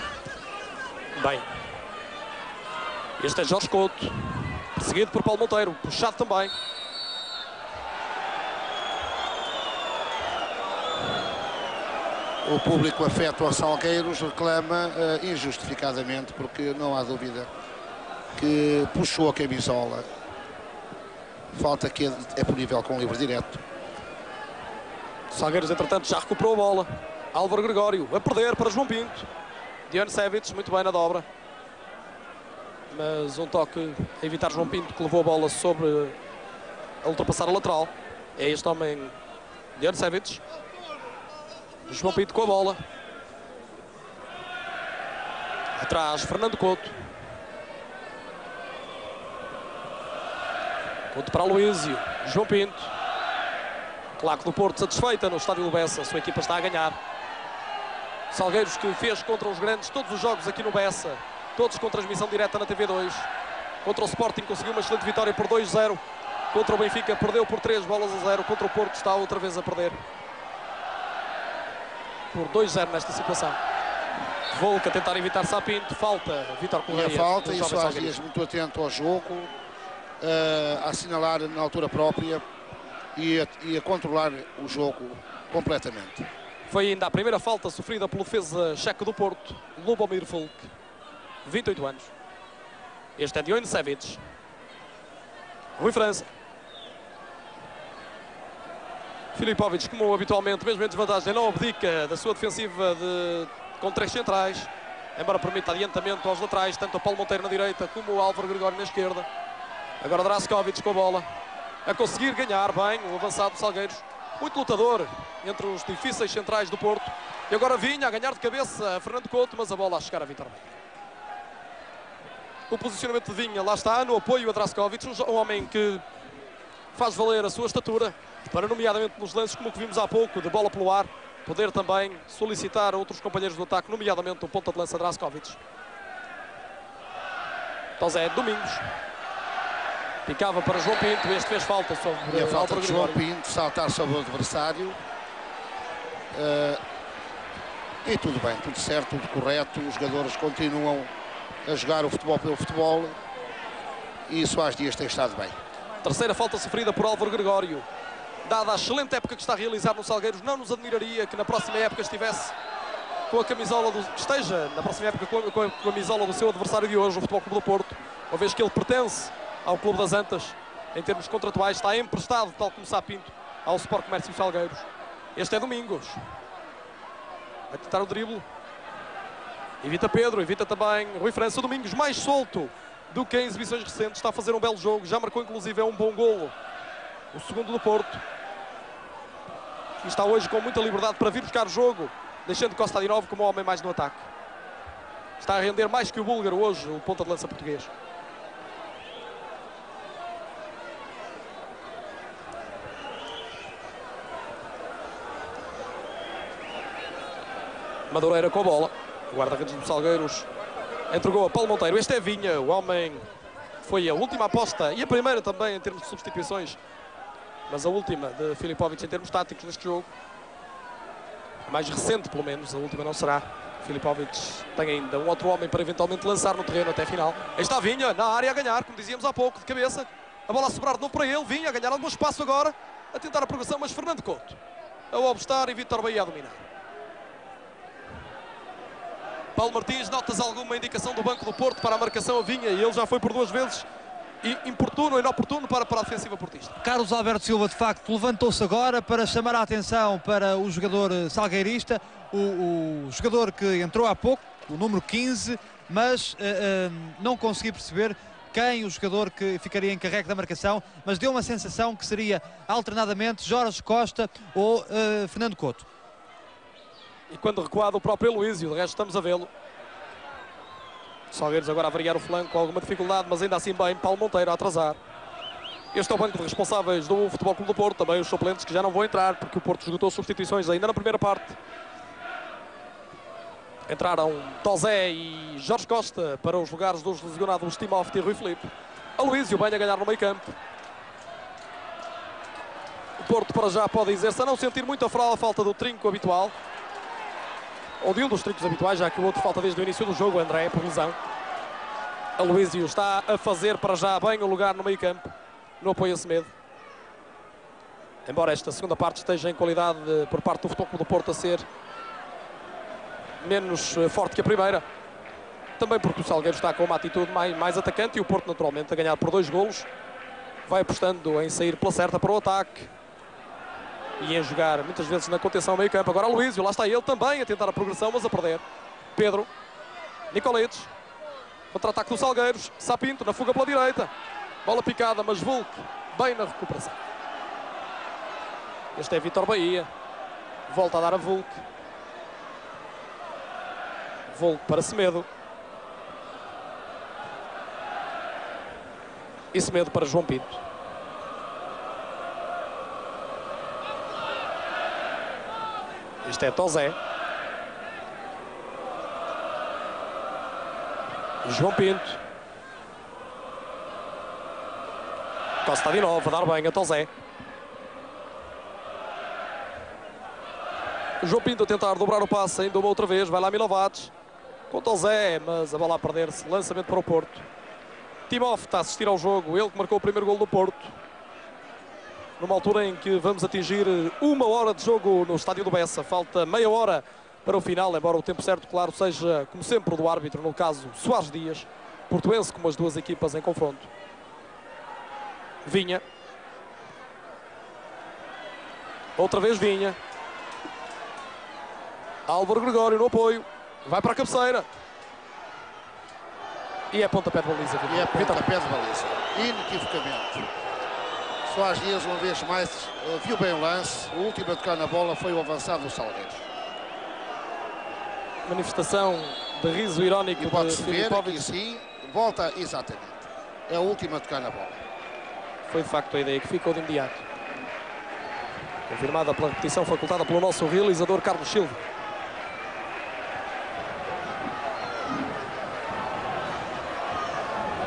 S1: Bem. Este é Jorge Couto. Perseguido por Paulo Monteiro. Puxado também.
S2: o público afeto aos Salgueiros reclama eh, injustificadamente, porque não há dúvida que puxou a camisola. Falta que é punível com livre direto.
S1: Salgueiros, entretanto, já recuperou a bola. Álvaro Gregório a perder para João Pinto. Dion Savic, muito bem na dobra. Mas um toque a evitar João Pinto, que levou a bola sobre a ultrapassar a lateral. É este homem, Savic. João Pinto com a bola. Atrás, Fernando Couto. Couto para Luísio. João Pinto. Claque do Porto satisfeita no estádio do Bessa. Sua equipa está a ganhar. Salgueiros que fez contra os grandes todos os jogos aqui no Bessa. Todos com transmissão direta na TV2. Contra o Sporting conseguiu uma excelente vitória por 2-0. Contra o Benfica perdeu por 3 bolas a 0. Contra o Porto está outra vez a perder. Por 2-0 nesta situação. Volca a tentar evitar Sapinto. Falta Vitor
S2: E
S1: Correia.
S2: a falta, e Soares. Dias muito atento ao jogo, eh, a assinalar na altura própria e a, e a controlar o jogo completamente.
S1: Foi ainda a primeira falta sofrida pelo defesa checo do Porto, Lubomir Fulk, 28 anos. Este é Dion Savic. Rui França. Filipovic, como habitualmente, mesmo em desvantagem, não abdica da sua defensiva de, com três centrais, embora permita adiantamento aos laterais, tanto a Paulo Monteiro na direita como o Álvaro Gregório na esquerda. Agora Draskovic com a bola, a conseguir ganhar bem o avançado de Salgueiros. Muito lutador entre os difíceis centrais do Porto. E agora vinha a ganhar de cabeça a Fernando Couto, mas a bola a chegar a Vitor Bem. O posicionamento de Vinha lá está, no apoio a Draskovic, um homem que faz valer a sua estatura, para nomeadamente nos lances como que vimos há pouco, de bola pelo ar, poder também solicitar a outros companheiros do ataque, nomeadamente o ponta de lança Draskovic. Tozé Domingos. Picava para João Pinto, este fez falta sobre
S2: E a falta de João. Pinto saltar sobre o adversário. eh, E tudo bem, tudo certo, tudo correto. Os jogadores continuam a jogar o futebol pelo futebol. E isso às dias tem estado bem.
S1: Terceira falta sofrida por Álvaro Gregório. Dada a excelente época que está a realizar no Salgueiros, não nos admiraria que na próxima época estivesse com a camisola do, esteja na próxima época com a, com a camisola do seu adversário de hoje, o Futebol Clube do Porto, uma vez que ele pertence ao Clube das Antas, em termos contratuais, está emprestado, tal como Sapinto, ao Sport Comércio Salgueiros. Este é Domingos. Vai tentar o drible. Evita Pedro, evita também Rui França. Domingos mais solto do que em exibições recentes. Está a fazer um belo jogo. Já marcou inclusive é um bom golo. O segundo do Porto. E está hoje com muita liberdade para vir buscar o jogo. Deixando Costa de novo como homem mais no ataque. Está a render mais que o búlgaro hoje, o ponta de lança português. Madureira com a bola. O guarda-redes do Salgueiros entregou a Paulo Monteiro. Este é Vinha, o homem foi a última aposta e a primeira também em termos de substituições, mas a última de Filipovic em termos táticos neste jogo. A mais recente, pelo menos, a última não será. Filipovic tem ainda um outro homem para eventualmente lançar no terreno até a final. Aí está Vinha na área a ganhar, como dizíamos há pouco, de cabeça. A bola a sobrar de novo para ele. Vinha a ganhar algum espaço agora, a tentar a progressão, mas Fernando Couto a obstar e Vitor Bahia a dominar. Paulo Martins, notas alguma indicação do Banco do Porto para a marcação a Vinha e ele já foi por duas vezes importuno inoportuno para, para a defensiva portista.
S3: Carlos Alberto Silva, de facto, levantou-se agora para chamar a atenção para o jogador salgueirista, o, o jogador que entrou há pouco, o número 15, mas uh, uh, não consegui perceber quem o jogador que ficaria encarregue da marcação, mas deu uma sensação que seria alternadamente Jorge Costa ou uh, Fernando Couto.
S1: E quando recuado o próprio Luísio, de resto estamos a vê-lo. Salgueiros agora a variar o flanco com alguma dificuldade, mas ainda assim bem, Paulo Monteiro a atrasar. Este é o banco de responsáveis do Futebol Clube do Porto, também os suplentes que já não vão entrar, porque o Porto esgotou substituições ainda na primeira parte. Entraram Tozé e Jorge Costa para os lugares dos lesionados Timóteo e Rui Felipe. Aloísio bem a ganhar no meio campo. O Porto para já pode dizer-se a não sentir muito a falta do trinco habitual ou de um dos trincos habituais, já que o outro falta desde o início do jogo, André, por lesão. Aloísio está a fazer para já bem o lugar no meio campo, no apoio a Semedo. Embora esta segunda parte esteja em qualidade de, por parte do Futebol do Porto a ser menos eh, forte que a primeira. Também porque o Salgueiro está com uma atitude mais, mais atacante e o Porto naturalmente a ganhar por dois golos. Vai apostando em sair pela certa para o ataque e em jogar muitas vezes na contenção ao meio campo. Agora Luísio, lá está ele também a tentar a progressão, mas a perder. Pedro, Nicoletes, contra-ataque do Salgueiros, Sapinto na fuga pela direita. Bola picada, mas Vulk bem na recuperação. Este é Vitor Bahia, volta a dar a Vulk. Vulk para Semedo. E Semedo para João Pinto. Este é Tozé. João Pinto. Costa de novo, a dar bem a Tozé. João Pinto a tentar dobrar o passe ainda uma outra vez. Vai lá Milovates. Com Tozé, mas a bola a perder-se. Lançamento para o Porto. Timoff está a assistir ao jogo. Ele que marcou o primeiro gol do Porto numa altura em que vamos atingir uma hora de jogo no estádio do Bessa. Falta meia hora para o final, embora o tempo certo, claro, seja, como sempre, do árbitro, no caso, Soares Dias, portuense, como as duas equipas em confronto. Vinha. Outra vez Vinha. Álvaro Gregório no apoio. Vai para a cabeceira. E é pontapé de baliza.
S2: E é pontapé de baliza. Inequivocamente. Soares uma vez mais, eh, viu bem o lance. O último a tocar na bola foi o avançado do Salgueiros.
S1: Manifestação de riso irónico
S2: e pode-se ver aqui sim, volta exatamente. É o último a tocar na bola.
S1: Foi de facto a ideia que ficou de imediato. Confirmada pela repetição facultada pelo nosso realizador Carlos Silva.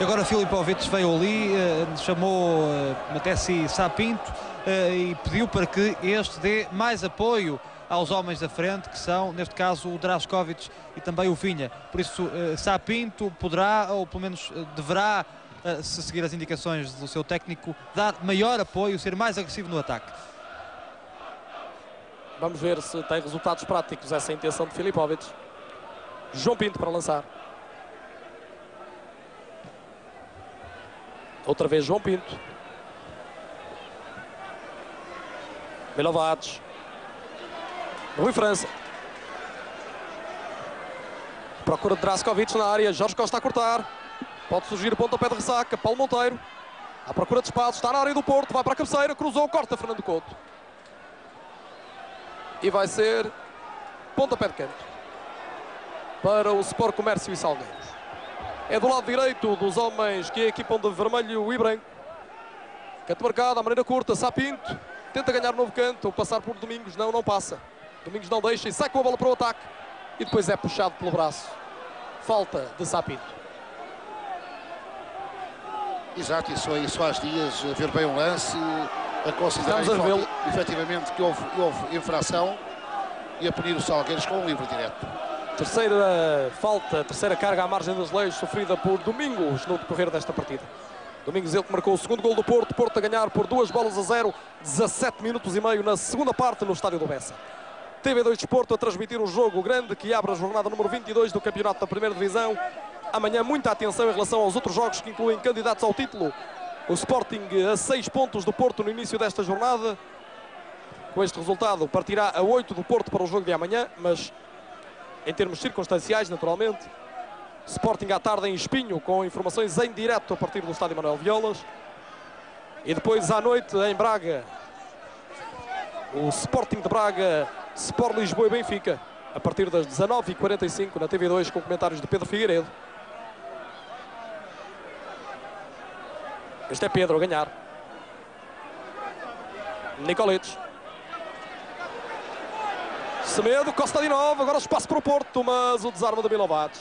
S3: Agora Filipovic veio ali, uh, chamou uh, Matessi Sapinto. eh, e pediu para que este dê mais apoio aos homens da frente, que são, neste caso, o Draskovic e também o Vinha. Por isso, eh, Sapinto poderá, ou pelo menos eh, deverá, eh, se seguir as indicações do seu técnico, dar maior apoio, ser mais agressivo no ataque.
S1: Vamos ver se tem resultados práticos essa intenção de Filipovic. João Pinto para lançar. Outra vez João Pinto. Milovac. Rui França. Procura de Draskovic na área. Jorge Costa a cortar. Pode surgir pontapé de ressaca. Paulo Monteiro. À procura de espaço. Está na área do Porto. Vai para a cabeceira. Cruzou. Corta Fernando Couto. E vai ser pontapé de canto. Para o Sport Comércio e Salgueiros. É do lado direito dos homens que equipam de vermelho e branco. Canto marcado, à maneira curta. Sapinto. Tenta ganhar novo canto. Passar por Domingos. Não, não passa. Domingos não deixa e sai com a bola para o ataque. E depois é puxado pelo braço. Falta de Sapinto.
S2: Exato, isso aí, só às dias, a ver bem o lance, a considerar
S1: Estamos a
S2: efetivamente que houve, houve infração e a punir o Salgueiros com um livre direto.
S1: Terceira falta, terceira carga à margem das leis sofrida por Domingos no decorrer desta partida. Domingos ele que marcou o segundo gol do Porto, Porto a ganhar por duas bolas a zero, 17 minutos e meio na segunda parte no estádio do Bessa. TV2 Desporto a transmitir o jogo grande que abre a jornada número 22 do Campeonato da Primeira Divisão. Amanhã muita atenção em relação aos outros jogos que incluem candidatos ao título. O Sporting a 6 pontos do Porto no início desta jornada. Com este resultado partirá a 8 do Porto para o jogo de amanhã, mas em termos circunstanciais, naturalmente. Sporting à tarde em Espinho, com informações em direto a partir do estádio Manuel Violas. E depois à noite em Braga, o Sporting de Braga, Sport Lisboa e Benfica, a partir das 19h45 na TV2, com comentários de Pedro Figueiredo. Este é Pedro a ganhar. Nicoletes. Semedo, Costa de novo, agora espaço para o Porto, mas o desarme de Milovac.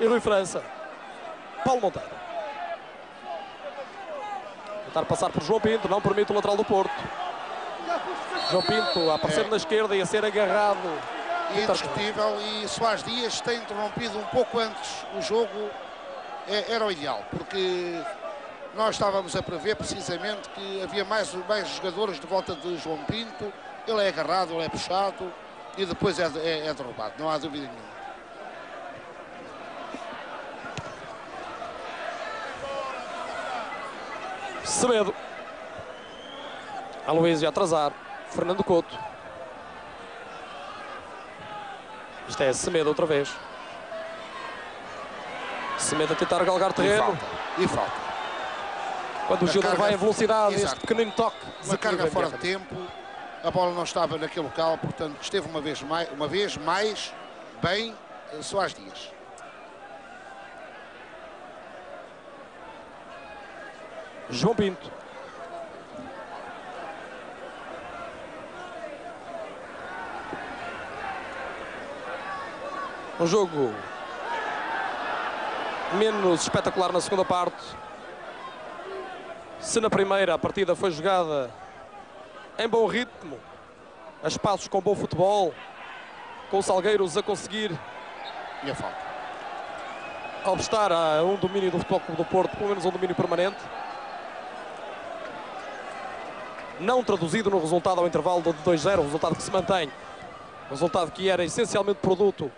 S1: E Rui França. Paulo Monteiro. Tentar passar por João Pinto, não permite o lateral do Porto. João Pinto a aparecer
S2: É.
S1: na esquerda e a ser agarrado.
S2: Indiscutível e Soares Dias tem interrompido um pouco antes o jogo, é- era o ideal, porque nós estávamos a prever precisamente que havia mais, mais jogadores de volta de João Pinto, ele é agarrado, ele é puxado e depois é, é- é derrubado, não há dúvida nenhuma.
S1: Semedo. Aloysio a atrasar. Fernando Couto. Isto é Semedo outra vez. Semedo a tentar galgar
S2: E
S1: terreno.
S2: falta, e falta.
S1: Quando o Gilder
S2: carga-
S1: vai em velocidade, este
S2: Exato.
S1: pequenino toque.
S2: Uma carga fora de tempo, a bola não estava naquele local, portanto esteve uma vez mais, uma vez mais bem eh, Soares Dias.
S1: João Pinto. Um jogo menos espetacular na segunda parte. Se na primeira a partida foi jogada em bom ritmo, a espaços com bom futebol, com os Salgueiros a conseguir
S2: E a falta.
S1: obstar a um domínio do Futebol Clube do Porto, pelo menos um domínio permanente. Não traduzido no resultado ao intervalo de 2-0, o resultado que se mantém. O resultado que era essencialmente produto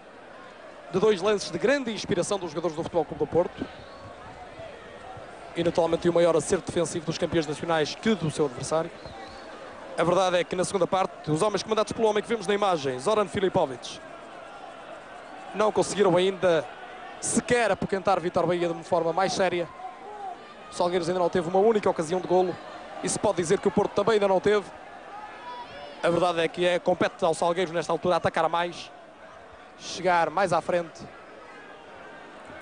S1: de dois lances de grande inspiração dos jogadores do Futebol Clube do Porto. E naturalmente o maior acerto defensivo dos campeões nacionais que do seu adversário. A verdade é que na segunda parte, os homens comandados pelo homem que vemos na imagem, Zoran Filipovic, não conseguiram ainda sequer apoquentar Vitor Bahia de uma forma mais séria. O Salgueiros ainda não teve uma única ocasião de golo. E se pode dizer que o Porto também ainda não teve. A verdade é que é, compete ao Salgueiros nesta altura atacar mais, chegar mais à frente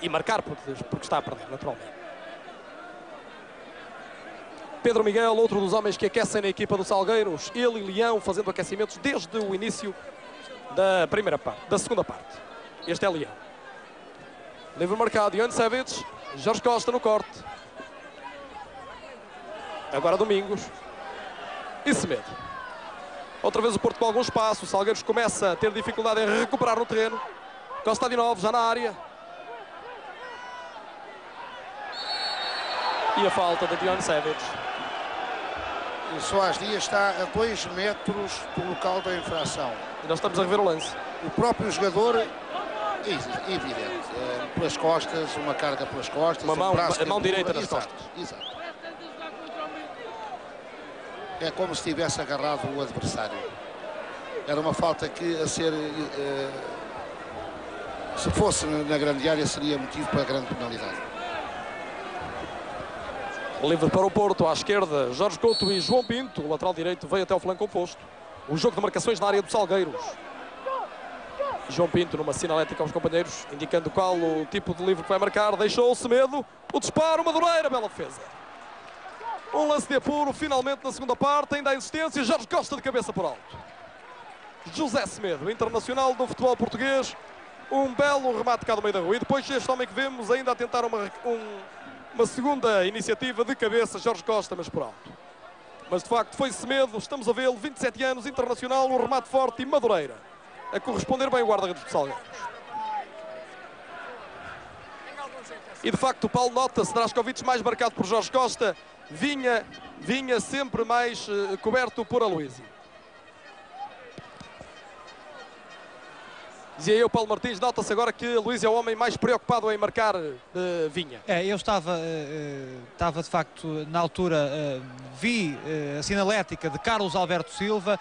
S1: e marcar porque, está a perder, naturalmente. Pedro Miguel, outro dos homens que aquecem na equipa do Salgueiros, ele e Leão fazendo aquecimentos desde o início da primeira parte, da segunda parte. Este é Leão. Livre marcado, Ian Savage, Jorge Costa no corte. Agora Domingos. e Semedo. Outra vez o Porto com algum espaço. O Salgueiros começa a ter dificuldade em recuperar no terreno. Costa de novo, já na área. E a falta de Dion Savage.
S2: O Soares Dias está a 2 metros do local da infração.
S1: E nós estamos a rever o lance.
S2: O próprio jogador, é evidente, é, pelas costas, uma carga pelas costas,
S1: Uma
S2: um
S1: mão-
S2: braço
S1: a mão direita nas
S2: Exato,
S1: costas.
S2: Exato. É como se tivesse agarrado o adversário. Era uma falta que a ser eh, se fosse na grande área seria motivo para grande penalidade.
S1: Livre para o Porto, à esquerda, Jorge Couto e João Pinto. O lateral direito veio até o flanco oposto. O jogo de marcações na área do Salgueiros. João Pinto numa sinalética aos companheiros, indicando qual o tipo de livre que vai marcar. Deixou-se medo. O disparo, Madureira, bela defesa. Um lance de apuro, finalmente na segunda parte. Ainda a insistência, Jorge Costa de cabeça por alto. José Semedo, internacional do futebol português. Um belo remate cá do meio da rua. E depois este homem que vemos ainda a tentar uma, um, uma segunda iniciativa de cabeça, Jorge Costa, mas por alto. Mas de facto foi Semedo, estamos a vê-lo, 27 anos, internacional, um remate forte e Madureira. A corresponder bem o guarda-redes de Salgueiros. E de facto o Paulo nota-se, Draskovic mais marcado por Jorge Costa, vinha, vinha sempre mais eh, coberto por Aloísio. Dizia eu, Paulo Martins, nota-se agora que Luís é o homem mais preocupado em marcar eh, Vinha.
S3: É, eu estava, eh, estava de facto na altura, eh, vi a sinalética de Carlos Alberto Silva,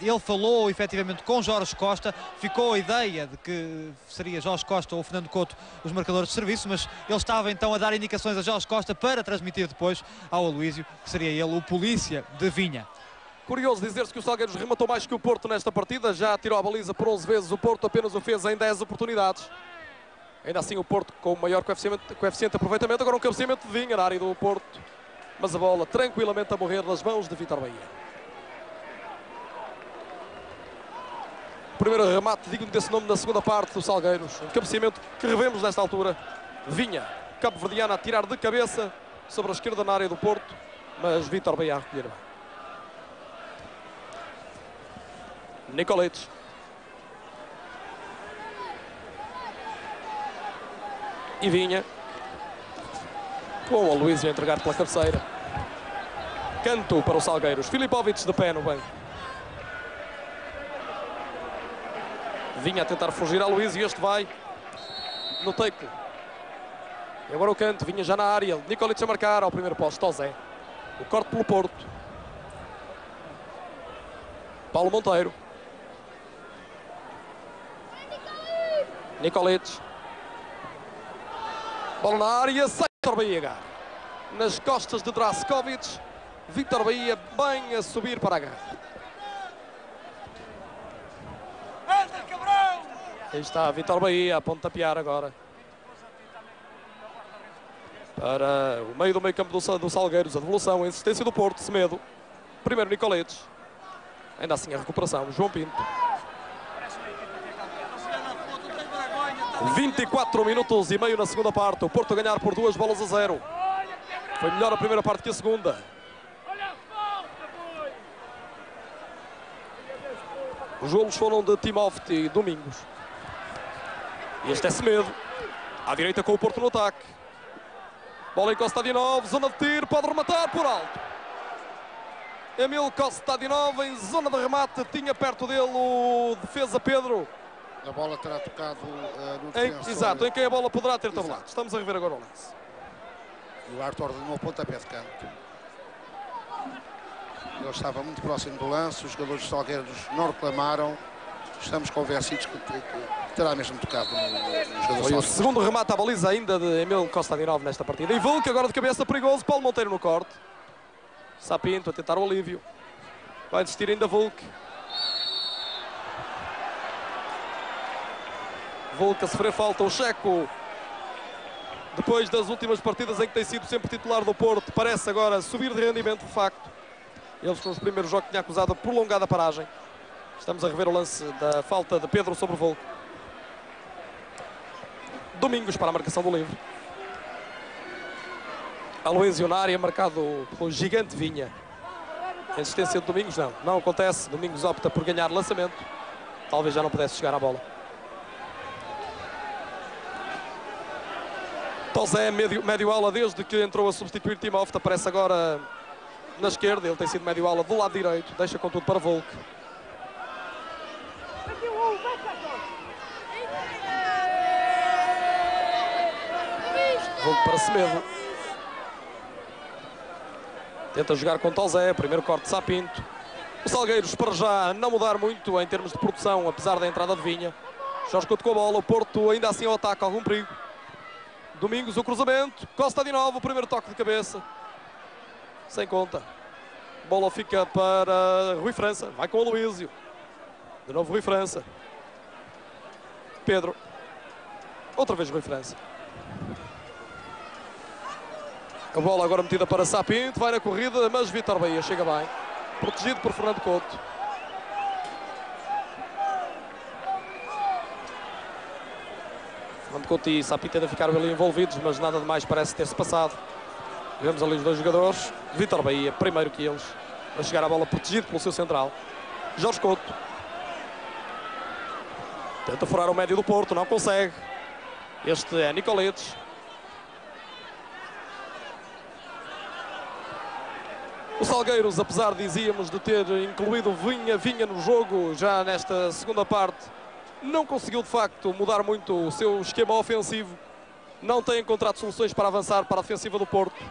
S3: ele falou efetivamente com Jorge Costa, ficou a ideia de que seria Jorge Costa ou Fernando Couto os marcadores de serviço, mas ele estava então a dar indicações a Jorge Costa para transmitir depois ao Aloísio, que seria ele o polícia de Vinha.
S1: Curioso dizer-se que o Salgueiros rematou mais que o Porto nesta partida, já tirou a baliza por 11 vezes, o Porto apenas o fez em 10 oportunidades. Ainda assim o Porto com o maior coeficiente, coeficiente de aproveitamento, agora um cabeceamento de Vinha na área do Porto, mas a bola tranquilamente a morrer nas mãos de Vitor Bahia. Primeiro remate, digo desse nome na segunda parte do Salgueiros, um cabeceamento que revemos nesta altura. Vinha, Cabo Verdeano a tirar de cabeça sobre a esquerda na área do Porto, mas Vitor Bahia a recolher bem. Nicoletes. E vinha. Com o Luís a entregar pela cabeceira. Canto para o Salgueiros. Filipovic de pé no banco. Vinha a tentar fugir a Luís e este vai no take. E agora o canto. Vinha já na área. Nicoletes a marcar ao primeiro posto. Ao Zé. O corte pelo Porto. Paulo Monteiro. Nicoletes. Bola na área, sai Vitor Bahia. Nas costas de Draskovic. Vitor Bahia bem a subir para a garra. Aí está Vitor Bahia a pontapear agora. Para o meio do meio campo do, do Salgueiros. A devolução, a insistência do Porto, Semedo. Primeiro Nicoletes. Ainda assim a recuperação. João Pinto. 24 minutos e meio na segunda parte. O Porto a ganhar por duas bolas a zero. Foi melhor a primeira parte que a segunda. Os golos foram de Timóteo e Domingos. E este é Semedo. À direita com o Porto no ataque. Bola em Costa de Novo, zona de tiro, pode rematar por alto. Emil Costa de Novo em zona de remate, tinha perto dele o defesa Pedro.
S2: A bola terá tocado eh, no defensor.
S1: exato, em quem a bola poderá ter
S2: Exato.
S1: tabelado. Estamos a rever agora o lance.
S2: E o Arthur ordenou o pontapé de canto. Ele estava muito próximo do lance, os jogadores Salgueiros não reclamaram. Estamos convencidos que, que- que terá mesmo tocado no, no, jogador
S1: Foi o segundo remate à baliza ainda de Emil Costa de Novo nesta partida. E Vulca agora de cabeça perigoso, Paulo Monteiro no corte. Sapinto a tentar o alívio. Vai desistir ainda Vulca. Vulca a sofrer falta, o Checo. Depois das últimas partidas em que tem sido sempre titular do Porto, parece agora subir de rendimento de facto. Eles foram os primeiros jogos que tinha acusado a prolongada paragem. Estamos a rever o lance da falta de Pedro sobre o Vulca. Domingos para a marcação do livre. Aloysio na área, marcado pelo gigante Vinha. A de Domingos não, não acontece. Domingos opta por ganhar lançamento. Talvez já não pudesse chegar à bola. Tozé, médio, médio ala desde que entrou a substituir Timófta, aparece agora na esquerda. Ele tem sido médio ala do lado direito. Deixa contudo para Volk. Volk para Semedo. Tenta jogar com Tozé, primeiro corte de Sapinto. O Salgueiros para já não mudar muito em termos de produção, apesar da entrada de Vinha. Jorge Couto com a bola, o Porto ainda assim ao ataque, algum perigo. Domingos o cruzamento, Costa de novo, primeiro toque de cabeça. Sem conta. Bola fica para Rui França, vai com o Luísio. De novo Rui França. Pedro. Outra vez Rui França. A bola agora metida para Sapinto, vai na corrida, mas Vitor Bahia chega bem. Protegido por Fernando Couto. Fernando Couto e Sapinto ainda ficaram ali envolvidos, mas nada de mais parece ter-se passado. Vemos ali os dois jogadores. Vitor Bahia, primeiro que eles, a chegar à bola protegido pelo seu central. Jorge Couto. Tenta furar o médio do Porto, não consegue. Este é Nicoletes. O Salgueiros, apesar, dizíamos, de ter incluído Vinha, Vinha no jogo já nesta segunda parte, não conseguiu de facto mudar muito o seu esquema ofensivo. Não tem encontrado soluções para avançar para a defensiva do Porto.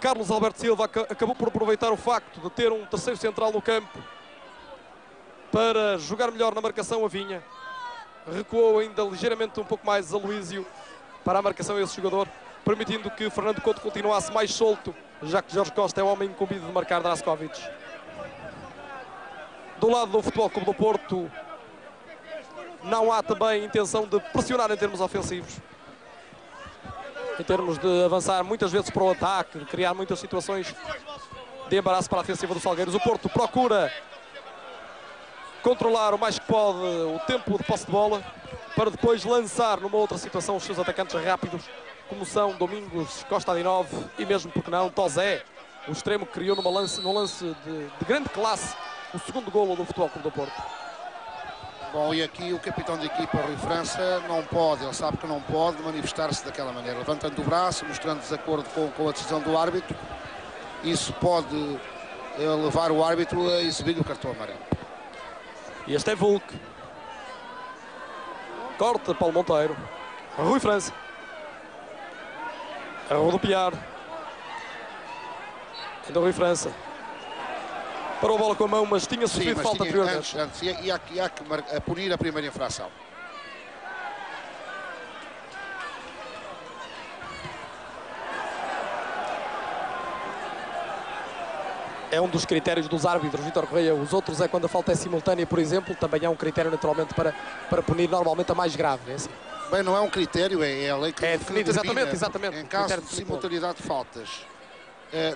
S1: Carlos Alberto Silva acabou por aproveitar o facto de ter um terceiro central no campo para jogar melhor na marcação a Vinha. Recuou ainda ligeiramente um pouco mais a Luísio para a marcação a esse jogador, permitindo que Fernando Couto continuasse mais solto já que Jorge Costa é o homem incumbido de marcar Draskovic. Do lado do Futebol Clube do Porto, não há também intenção de pressionar em termos ofensivos. Em termos de avançar muitas vezes para o ataque, de criar muitas situações de embaraço para a defensiva do Salgueiros. O Porto procura controlar o mais que pode o tempo de posse de bola para depois lançar numa outra situação os seus atacantes rápidos como são Domingos, Costa Adinove e mesmo, porque não, Tozé, o extremo que criou numa lance, num lance de, de grande classe o segundo golo do Futebol Clube do Porto.
S2: Bom, e aqui o capitão de equipa, Rui França, não pode, ele sabe que não pode manifestar-se daquela maneira, levantando o braço, mostrando desacordo com, com a decisão do árbitro. Isso pode eh, levar o árbitro a exibir o cartão amarelo.
S1: E este é Vulk. Corta Paulo Monteiro. Rui França a rodopiar. Ainda Rui França. Parou a bola com a mão, mas tinha sofrido Sim, falta anteriormente.
S2: Antes, antes. E, há, e há que a punir a primeira infração.
S1: é um dos critérios dos árbitros, Vitor Correia. Os outros é quando a falta é simultânea, por exemplo, também é um critério naturalmente para, para punir normalmente a mais grave. É assim.
S2: Bem, não é um critério, é, é a lei que
S1: É definido, exatamente, exatamente.
S2: Em caso de simultaneidade de faltas,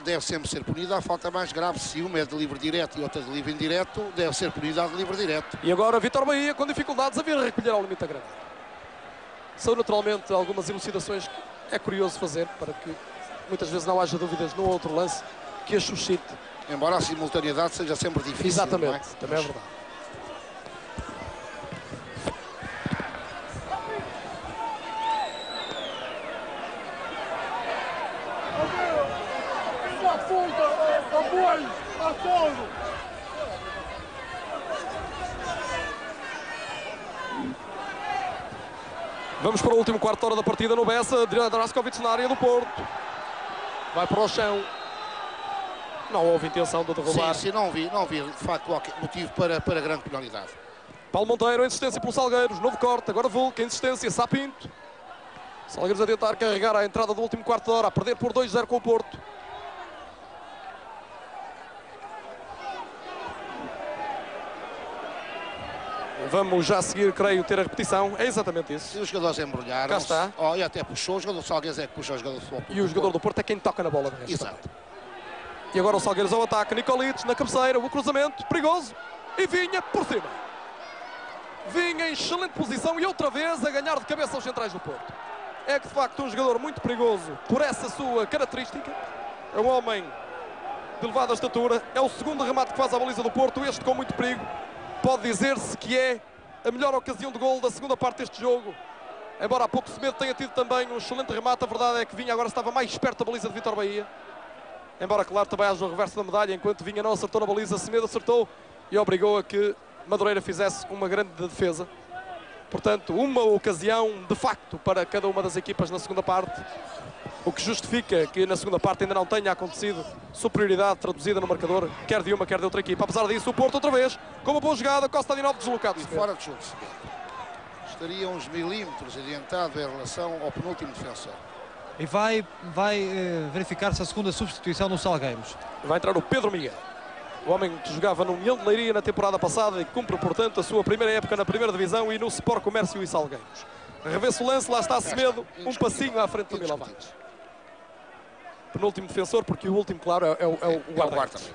S2: deve sempre ser punida a falta mais grave. Se uma é de livre direto e outra de livre indireto, deve ser punida a de livre direto.
S1: E agora Vitor Bahia com dificuldades a vir a recolher ao limite grande. São naturalmente algumas elucidações que é curioso fazer para que muitas vezes não haja dúvidas no outro lance que as suscite.
S2: Embora a simultaneidade seja sempre difícil.
S1: Exatamente,
S2: é?
S1: também é verdade. Vamos o quarto hora da partida no Bessa. Draskovic na área do Porto. Vai para o chão. Não houve intenção de derrubar.
S2: Sim, sim, não vi, não vi de facto qualquer motivo para, para grande penalidade.
S1: Paulo Monteiro, insistência pelo Salgueiros, novo corte, agora Vulca, insistência, Sapinto. Salgueiros a tentar carregar a entrada do último quarto de hora, a perder por 2-0 com o Porto. Vamos já seguir, creio, ter a repetição. É exatamente isso.
S2: E os jogadores embrulharam.
S1: Cá está.
S2: Oh, e até puxou, o jogador do Salgueiros é que puxa o jogador do
S1: Porto. E o jogador do Porto é quem toca na bola.
S2: Exato.
S1: E agora o Salgueiros ao ataque. Nicolites na cabeceira, o cruzamento, perigoso. E Vinha por cima. Vinha em excelente posição e outra vez a ganhar de cabeça aos centrais do Porto. É que de facto um jogador muito perigoso por essa sua característica. É um homem de elevada estatura. É o segundo remate que faz à baliza do Porto, este com muito perigo. Pode dizer-se que é a melhor ocasião de gol da segunda parte deste jogo. Embora há pouco Semedo tenha tido também um excelente remate, a verdade é que Vinha agora estava mais perto da baliza de Vitor Bahia. Embora, claro, também haja o reverso da medalha, enquanto Vinha não acertou na baliza, Semedo acertou e obrigou a que Madureira fizesse uma grande defesa. Portanto, uma ocasião de facto para cada uma das equipas na segunda parte, o que justifica que na segunda parte ainda não tenha acontecido superioridade traduzida no marcador, quer de uma, quer de outra equipa. Apesar disso, o Porto outra vez, com uma boa jogada, Costa de Novo deslocado.
S2: E fora de jogo, estaria uns milímetros adiantado em relação ao penúltimo defensor.
S3: E vai, vai uh, verificar-se a segunda substituição no Salgueiros.
S1: Vai entrar o Pedro Miguel. O homem que jogava no União de Leiria na temporada passada e cumpre, portanto, a sua primeira época na primeira divisão e no Sport Comércio e Salgueiros. Revê-se o lance, lá está Semedo, um passinho à frente do Milavares. Penúltimo defensor, porque o último, claro, é, é, o, é o guarda-redes.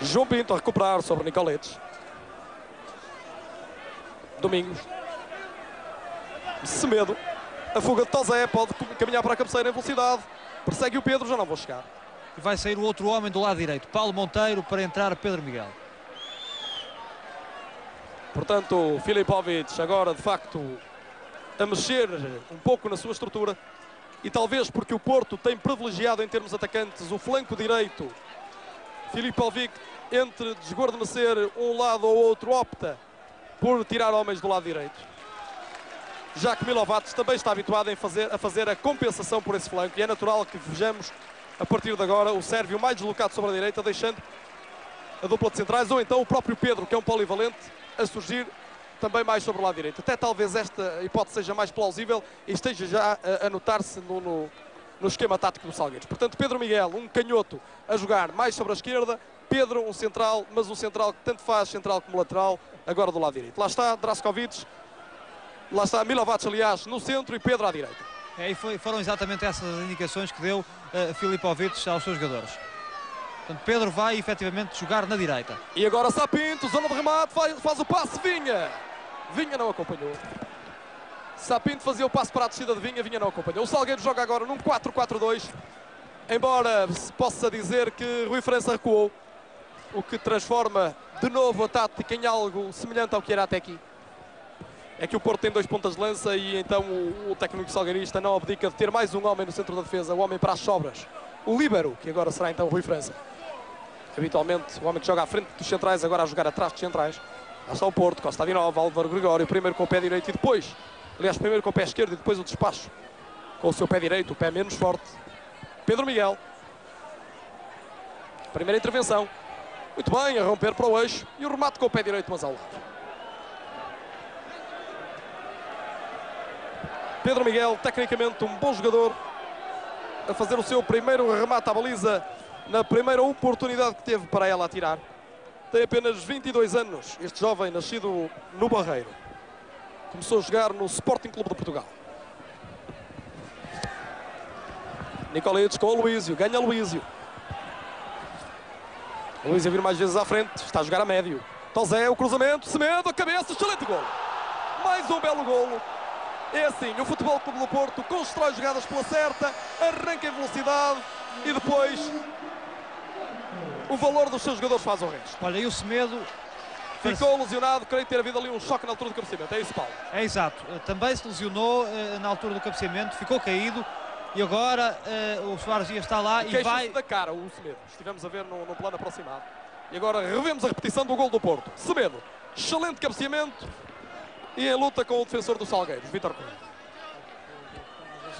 S1: João Pinto a recuperar sobre Nicoletes. Domingos. Semedo. A fuga de Tozé pode caminhar para a cabeceira em velocidade. Persegue o Pedro, já não vou chegar.
S3: E vai sair o outro homem do lado direito, Paulo Monteiro, para entrar Pedro Miguel.
S1: Portanto, Filipovic agora, de facto, a mexer um pouco na sua estrutura. E talvez porque o Porto tem privilegiado em termos atacantes o flanco direito. Filipovic, entre desguarnecer um lado ou outro, opta por tirar homens do lado direito já que Milovac também está habituado em fazer, a fazer a compensação por esse flanco e é natural que vejamos a partir de agora o Sérvio mais deslocado sobre a direita, deixando a dupla de centrais, ou então o próprio Pedro, que é um polivalente, a surgir também mais sobre o lado direito. Até talvez esta hipótese seja mais plausível e esteja já a, notar-se no, no, no, esquema tático do Salgueiros. Portanto, Pedro Miguel, um canhoto a jogar mais sobre a esquerda, Pedro, um central, mas um central que tanto faz central como lateral, agora do lado direito. Lá está Draskovic, Lá está Milovac, aliás, no centro e Pedro à direita.
S3: É, e foi, foram exatamente essas as indicações que deu uh, Filipovic aos seus jogadores. Portanto, Pedro vai efetivamente jogar na direita.
S1: E agora Sapinto, zona de remate, faz, faz o passe, Vinha. Vinha não acompanhou. Sapinto fazia o passe para a descida de Vinha, Vinha não acompanhou. O Salgueiro joga agora num 4-4-2. Embora se possa dizer que Rui França recuou, o que transforma de novo a tática em algo semelhante ao que era até aqui é que o Porto tem dois pontas de lança e então o, o técnico salgarista não abdica de ter mais um homem no centro da defesa, o homem para as sobras, o líbero, que agora será então Rui França. Habitualmente o homem que joga à frente dos centrais, agora a jogar atrás dos centrais. Lá está o Porto, Costa Dinova, Álvaro Gregório, primeiro com o pé direito e depois, aliás, primeiro com o pé esquerdo e depois o despacho com o seu pé direito, o pé menos forte. Pedro Miguel. Primeira intervenção. Muito bem, a romper para o eixo e o remate com o pé direito, mas ao lado. Pedro Miguel, tecnicamente um bom jogador, a fazer o seu primeiro remate à baliza na primeira oportunidade que teve para ela atirar. Tem apenas 22 anos, este jovem nascido no Barreiro. Começou a jogar no Sporting Clube de Portugal. Nicolites com o Luísio, ganha Luísio. Luísio vir mais vezes à frente, está a jogar a médio. Tozé, o cruzamento, Semedo, a cabeça, excelente gol. Mais um belo golo é assim, o Futebol Clube do Porto constrói jogadas pela certa, arranca em velocidade e depois o valor dos seus jogadores faz o resto.
S3: Olha, e o Semedo...
S1: Ficou lesionado, creio ter havido ali um choque na altura do cabeceamento, é isso Paulo?
S3: É exato, também se lesionou eh, na altura do cabeceamento, ficou caído e agora uh, o Soares Dias está lá e, e vai...
S1: da cara o Semedo, estivemos a ver no, no plano aproximado. E agora revemos a repetição do gol do Porto. Semedo, excelente cabeceamento, e em luta com o defensor do Salgueiros, Vitor Correia.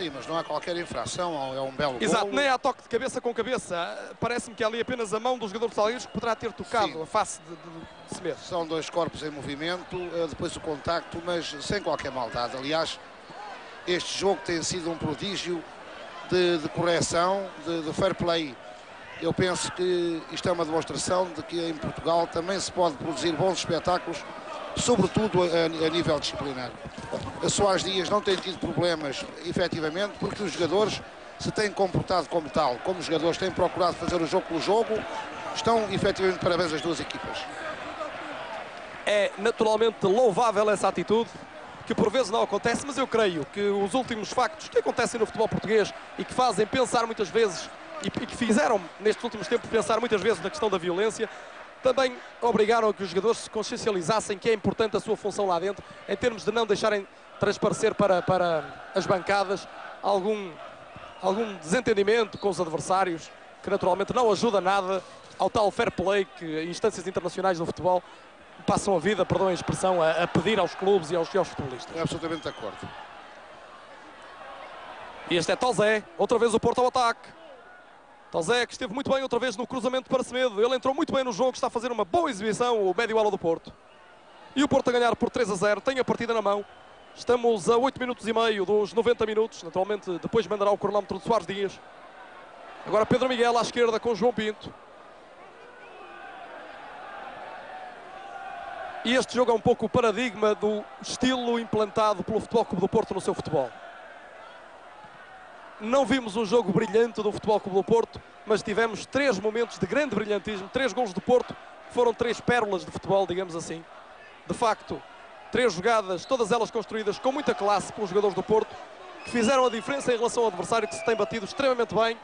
S2: Sim, mas não há qualquer infração, é um belo
S1: Exato,
S2: golo.
S1: nem há toque de cabeça com cabeça. Parece-me que é ali apenas a mão do jogador do Salgueiros que poderá ter tocado Sim. a face de, de, Semedo.
S2: São dois corpos em movimento, eh, depois o contacto, mas sem qualquer maldade. Aliás, este jogo tem sido um prodígio de, de correção, de, de fair play. Eu penso que isto é uma demonstração de que em Portugal também se pode produzir bons espetáculos sobretudo a, a, nível disciplinar. A Soares Dias não tem tido problemas, efetivamente, porque os jogadores se têm comportado como tal, como os jogadores têm procurado fazer o jogo pelo jogo, estão efetivamente parabéns às duas equipas.
S1: É naturalmente louvável essa atitude que por vezes não acontece, mas eu creio que os últimos factos que acontecem no futebol português e que fazem pensar muitas vezes e que fizeram nestes últimos tempos pensar muitas vezes na questão da violência, também obrigaram a que os jogadores se consciencializassem que é importante a sua função lá dentro, em termos de não deixarem transparecer para, para as bancadas algum, algum desentendimento com os adversários, que naturalmente não ajuda nada ao tal fair play que instâncias internacionais do futebol passam a vida, perdoem a expressão, a, a pedir aos clubes e aos, e aos futebolistas.
S2: É absolutamente de acordo.
S1: E este é Tozé, outra vez o Porto ao ataque. Tozé que esteve muito bem outra vez no cruzamento para Semedo. Ele entrou muito bem no jogo, está a fazer uma boa exibição, o médio ala do Porto. E o Porto a ganhar por 3 a 0, tem a partida na mão. Estamos a 8 minutos e meio dos 90 minutos. Naturalmente, depois mandará o cronómetro de Soares Dias. Agora Pedro Miguel à esquerda com João Pinto. E este jogo é um pouco o paradigma do estilo implantado pelo Futebol Clube do Porto no seu futebol. Não vimos um jogo brilhante do Futebol Clube do Porto, mas tivemos três momentos de grande brilhantismo, três gols do Porto, foram três pérolas de futebol, digamos assim. De facto, três jogadas, todas elas construídas com muita classe pelos jogadores do Porto, que fizeram a diferença em relação ao adversário que se tem batido extremamente bem,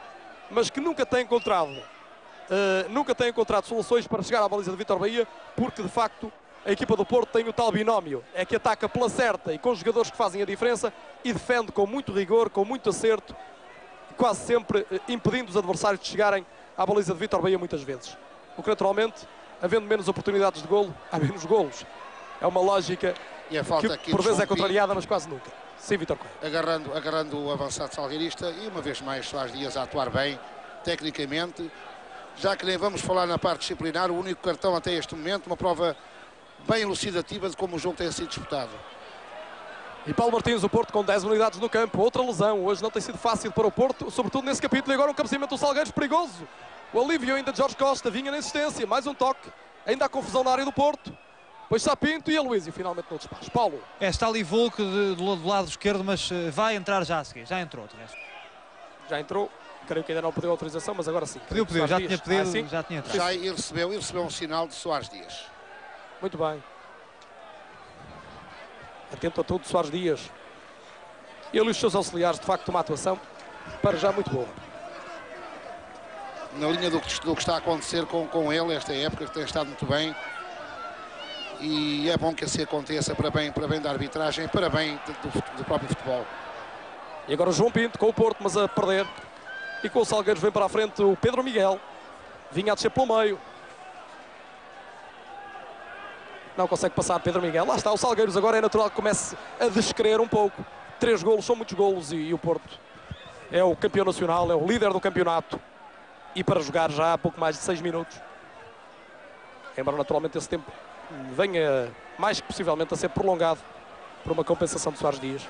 S1: mas que nunca tem encontrado, uh, nunca tem encontrado soluções para chegar à baliza de Vitor Bahia, porque de facto a equipa do Porto tem o tal binómio, é que ataca pela certa e com jogadores que fazem a diferença e defende com muito rigor, com muito acerto, quase sempre eh, impedindo os adversários de chegarem à baliza de Vitor Bahia muitas vezes. O que naturalmente, havendo menos oportunidades de golo, há menos golos. É uma lógica que por vezes é contrariada, mas quase nunca. Sim, Vitor Coelho.
S2: Agarrando, agarrando o avançado salgueirista e uma vez mais Soares Dias a atuar bem, tecnicamente, já que nem vamos falar na parte disciplinar, o único cartão até este momento, uma prova bem elucidativa de como o jogo tem sido disputado.
S1: E Paulo Martins, o Porto com 10 unidades no campo, outra lesão. Hoje não tem sido fácil para o Porto, sobretudo nesse capítulo. E agora um cabeceamento do Salgueiros perigoso. O alívio ainda de Jorge Costa, vinha na insistência, mais um toque. Ainda há confusão na área do Porto. Pois Sapinto e a Luísio finalmente no despacho. Paulo.
S3: É, está ali Vulco do, do lado esquerdo, mas eh, vai entrar já a seguir. Já entrou, de resto.
S1: Já entrou. Creio que ainda não pediu autorização, mas agora sim.
S3: Pediu, pediu. Já tinha pedido, ah, já tinha
S2: entrado. Já ele recebeu, ele recebeu um sinal de Soares Dias.
S1: Muito bem. Atento a tudo, Soares Dias. Ele e os seus auxiliares, de facto, uma atuação para já muito boa.
S2: Na linha do que, do que está a acontecer com, com ele, esta época, que tem estado muito bem. E é bom que assim aconteça para bem, para bem da arbitragem, para bem do, do próprio futebol.
S1: E agora o João Pinto com o Porto, mas a perder. E com o Salgueiros vem para a frente o Pedro Miguel. Vinha a descer pelo meio. Não consegue passar Pedro Miguel. Lá está, o Salgueiros agora é natural que comece a descrever um pouco. Três golos são muitos golos e, e, o Porto é o campeão nacional, é o líder do campeonato. E para jogar já há pouco mais de seis minutos. Embora naturalmente esse tempo venha mais que possivelmente a ser prolongado por uma compensação de Soares Dias.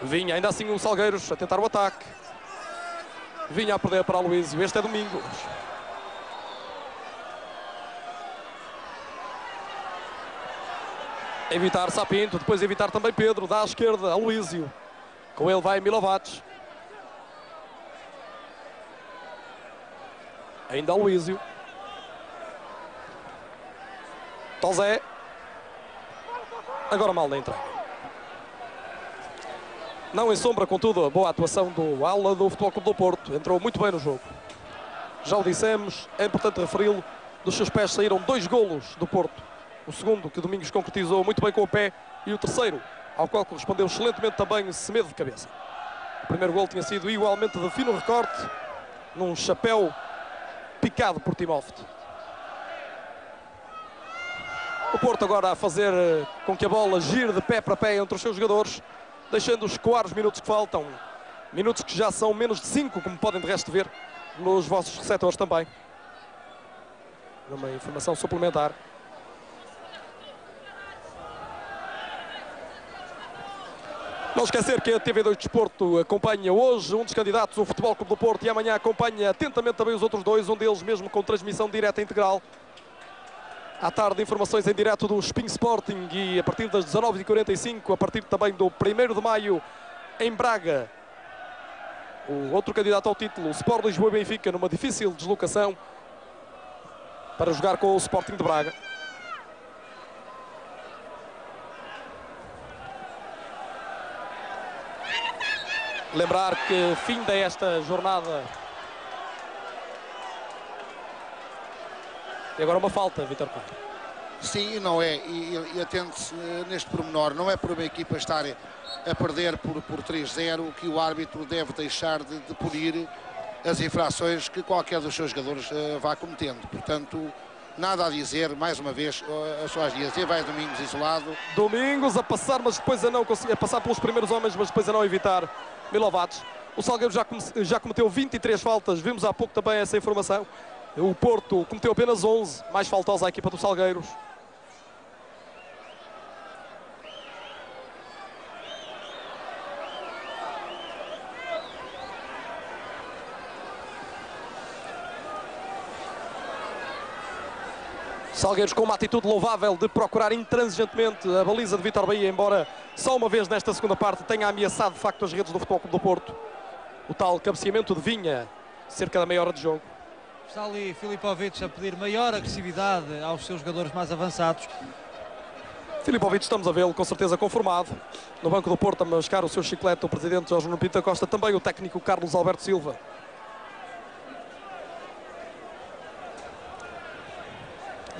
S1: Vinha ainda assim o Salgueiros a tentar o ataque. Vinha a perder para a Luísio. Este é Domingos. Evitar Sapinto, depois evitar também Pedro, dá à esquerda, Aloísio. Com ele vai Milovac. Ainda Aloísio. Tozé. Agora mal na entrega. Não em sombra, contudo, a boa atuação do ala do Futebol Clube do Porto. Entrou muito bem no jogo. Já o dissemos, é importante referi-lo. Dos seus pés saíram dois golos do Porto o segundo, que Domingos concretizou muito bem com o pé. E o terceiro, ao qual correspondeu excelentemente também Semedo de cabeça. O primeiro gol tinha sido igualmente de fino recorte, num chapéu picado por Timófete. O Porto agora a fazer eh, com que a bola gire de pé para pé entre os seus jogadores, deixando-os coar os minutos que faltam. Minutos que já são menos de 5, como podem de resto ver nos vossos receptores também. Uma informação suplementar. Não esquecer que a TV2 Desporto acompanha hoje um dos candidatos, o Futebol Clube do Porto, e amanhã acompanha atentamente também os outros dois, um deles mesmo com transmissão direta integral. À tarde, informações em direto do Spin Sporting e a partir das 19h45, a partir também do 1 de maio, em Braga, o outro candidato ao título, o Sport Lisboa e Benfica, numa difícil deslocação para jogar com o Sporting de Braga. Lembrar que fim desta jornada. E agora uma falta, Vitor Coelho.
S2: Sim, não é. E, e atende-se eh, neste pormenor. Não é por uma equipa estar a perder por, por 3-0 que o árbitro deve deixar de, de punir as infrações que qualquer dos seus jogadores uh, vá cometendo. Portanto, nada a dizer, mais uma vez, uh, a Soares Dias e vai Domingos isolado.
S1: Domingos a passar, mas depois a não conseguir, a passar pelos primeiros homens, mas depois a não evitar Milovac. O Salgueiro já, já cometeu 23 faltas, vimos há pouco também essa informação. O Porto cometeu apenas 11, mais faltosa a equipa dos Salgueiros. Salgueiros com uma atitude louvável de procurar intransigentemente a baliza de Vitor Bahia, embora só uma vez nesta segunda parte tenha ameaçado de facto as redes do Futebol Clube do Porto. O tal cabeceamento de Vinha, cerca da meia hora de jogo.
S3: Está ali Filipovic a pedir maior agressividade aos seus jogadores mais avançados.
S1: Filipovic, estamos a vê-lo com certeza conformado. No banco do Porto a mascar o seu chiclete o presidente Jorge Nuno Pinto Costa, também o técnico Carlos Alberto Silva.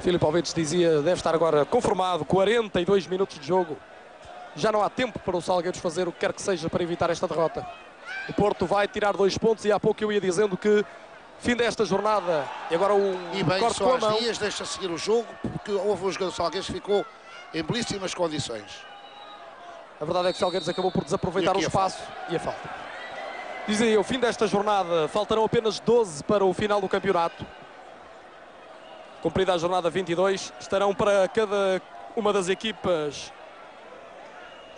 S1: Filipovic dizia, deve estar agora conformado, 42 minutos de jogo. Já não há tempo para os Salgueiros fazer o que quer que seja para evitar esta derrota. O Porto vai tirar dois pontos e há pouco eu ia dizendo que fim desta jornada e agora um
S2: e bem,
S1: corte
S2: só
S1: com a mão.
S2: dias deixa seguir o jogo porque houve um jogador Salgueiros que ficou em belíssimas condições.
S1: A verdade é que o Salgueiros acabou por desaproveitar o
S2: a
S1: espaço e a falta. Dizem eu, fim desta jornada, faltarão apenas 12 para o final do campeonato. Cumprida a jornada 22, estarão para cada uma das equipas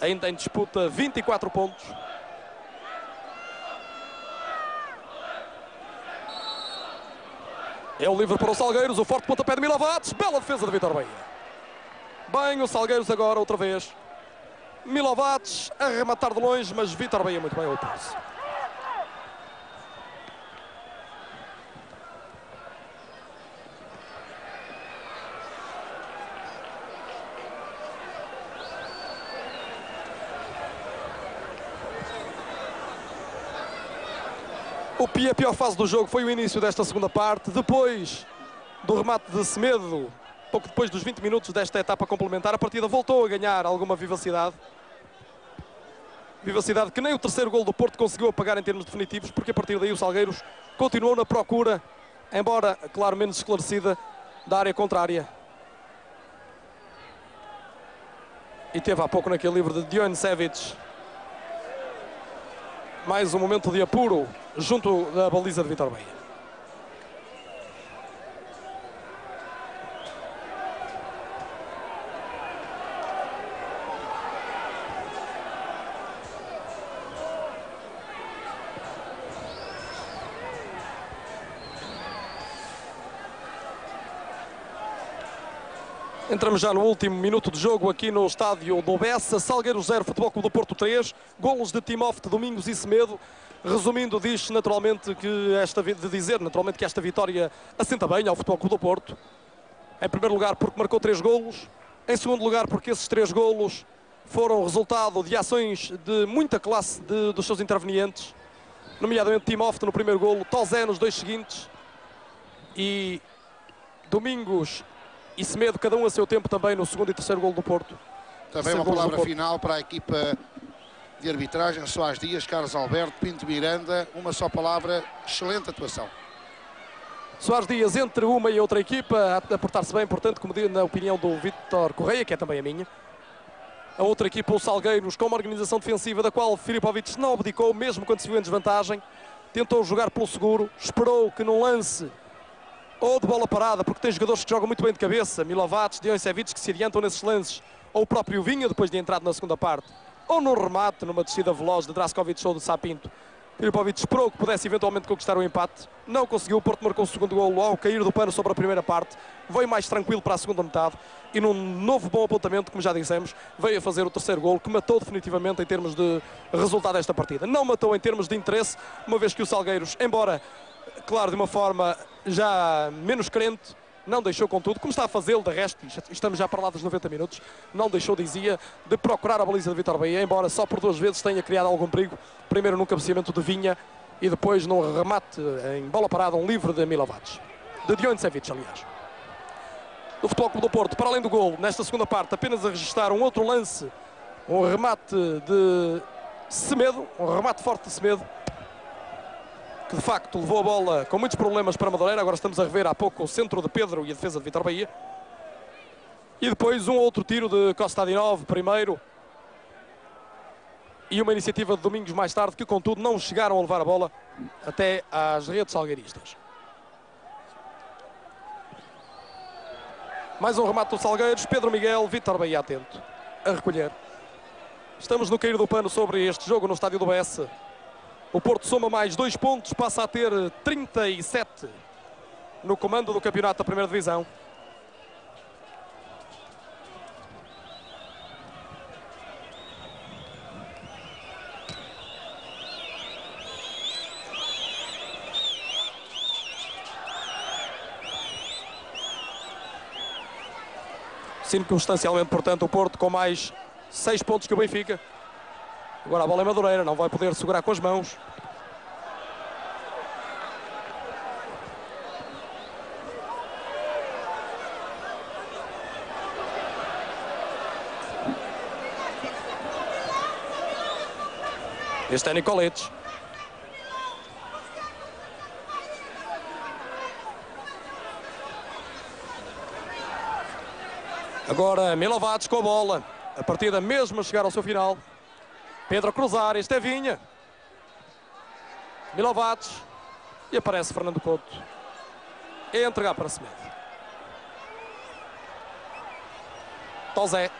S1: ainda em disputa 24 pontos. É o livre para os Salgueiros, o forte pontapé de Milovates, bela defesa de Vitor Bahia. Bem, os Salgueiros agora outra vez. Milovates a rematar de longe, mas Vitor Bahia muito bem ao passe. Pi- a pior fase do jogo foi o início desta segunda parte, depois do remate de Semedo, pouco depois dos 20 minutos desta etapa complementar, a partida voltou a ganhar alguma vivacidade. Vivacidade que nem o terceiro gol do Porto conseguiu apagar em termos definitivos, porque a partir daí o Salgueiros continuou na procura, embora, claro, menos esclarecida, da área contrária. E teve há pouco naquele livro de Dion Savic mais um momento de apuro junto da baliza de Vitor Bahia. Entramos já no último minuto de jogo aqui no estádio do Bessa. Salgueiro 0, Futebol Clube do Porto 3. Golos de Timóteo, Domingos e Semedo. Resumindo, diz naturalmente que esta de dizer naturalmente que esta vitória assenta bem ao Futebol Clube do Porto. Em primeiro lugar porque marcou três golos. Em segundo lugar porque esses três golos foram resultado de ações de muita classe de- dos seus intervenientes. Nomeadamente Timóteo no primeiro golo, Tozé nos dois seguintes. E Domingos e Semedo, cada um a seu tempo também no segundo e terceiro golo do Porto.
S2: Também uma palavra final para a equipa de arbitragem, Soares Dias, Carlos Alberto, Pinto Miranda. Uma só palavra, excelente atuação.
S1: Soares Dias entre uma e outra equipa a portar-se bem, portanto, como digo, na opinião do Vítor Correia, que é também a minha. A outra equipa, os Salgueiros, com uma organização defensiva da qual Filipovic não abdicou, mesmo quando se viu em desvantagem. Tentou jogar pelo seguro, esperou que num lance ou de bola parada, porque tem jogadores que jogam muito bem de cabeça, Milovac, Dion Sevic, que se adiantam nesses lances, ou o próprio Vinha, depois de entrado na segunda parte, ou num remate, numa descida veloz de Draskovic ou de Sapinto. Filipovic esperou que pudesse eventualmente conquistar o empate, não conseguiu, o Porto marcou o segundo golo ao cair do pano sobre a primeira parte, veio mais tranquilo para a segunda metade. E num novo bom apontamento, como já dissemos, veio a fazer o terceiro golo, que matou definitivamente em termos de resultado desta partida. Não matou em termos de interesse, uma vez que o Salgueiros, embora, claro, de uma forma já menos crente, não deixou, contudo, como está a fazê-lo, de resto, estamos já para lá dos 90 minutos, não deixou, dizia, de procurar a baliza de Vitor Bahia, embora só por duas vezes tenha criado algum perigo, primeiro no cabeceamento de Vinha e depois no remate em bola parada, um livre de Milovac, de Dion Cevic, aliás. Do Futebol Clube do Porto, para além do gol, nesta segunda parte, apenas a registrar um outro lance, um remate de Semedo, um remate forte de Semedo, que de facto levou a bola com muitos problemas para Madureira. Agora estamos a rever há pouco o centro de Pedro e a defesa de Vitor Bahia. E depois um outro tiro de Costa Adinov, primeiro. E uma iniciativa de Domingos mais tarde, que contudo não chegaram a levar a bola até às redes salgueiristas. Mais um remate dos Salgueiros, Pedro Miguel, Vitor Bahia atento a recolher. Estamos no cair do pano sobre este jogo no estádio do BS. O Porto soma mais dois pontos, passa a ter 37 no comando do campeonato da primeira divisão. Circunstancialmente, portanto, o Porto com mais seis pontos que o Benfica. Agora a bola é Madureira, não vai poder segurar com as mãos. Este é Nicoletes. Agora Milovac com a bola. A partida mesmo a chegar ao seu final. Pedro cruzar, este é Vinha. Milovac. E aparece Fernando Couto. É entregar para Semedo. Tozé.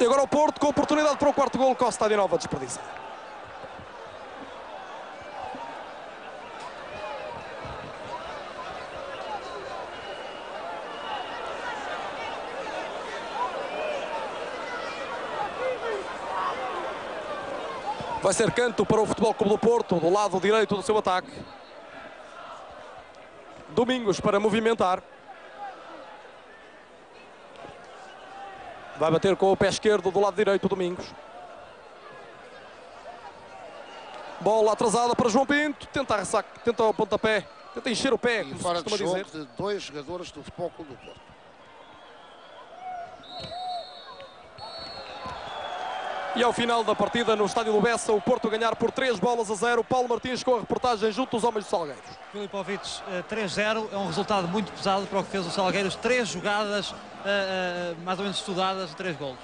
S1: E agora o Porto com oportunidade para o quarto gol. Costa de Nova desperdiça. Vai ser canto para o Futebol Clube do Porto, do lado direito do seu ataque. Domingos para movimentar. Vai bater com o pé esquerdo do lado direito, Domingos. Bola atrasada para João Pinto. Tenta, ressaca, tenta o pontapé. Tenta encher o pé,
S2: e fora de jogo
S1: dizer.
S2: de dois jogadores do Futebol Clube do Porto.
S1: E ao final da partida, no estádio do Bessa, o Porto ganhar por 3 bolas a 0. Paulo Martins com a reportagem junto aos homens de Salgueiros.
S3: Filipovic eh, 3-0 é um resultado muito pesado para o que fez o Salgueiros. Três jogadas eh, eh, mais ou menos estudadas, três golos.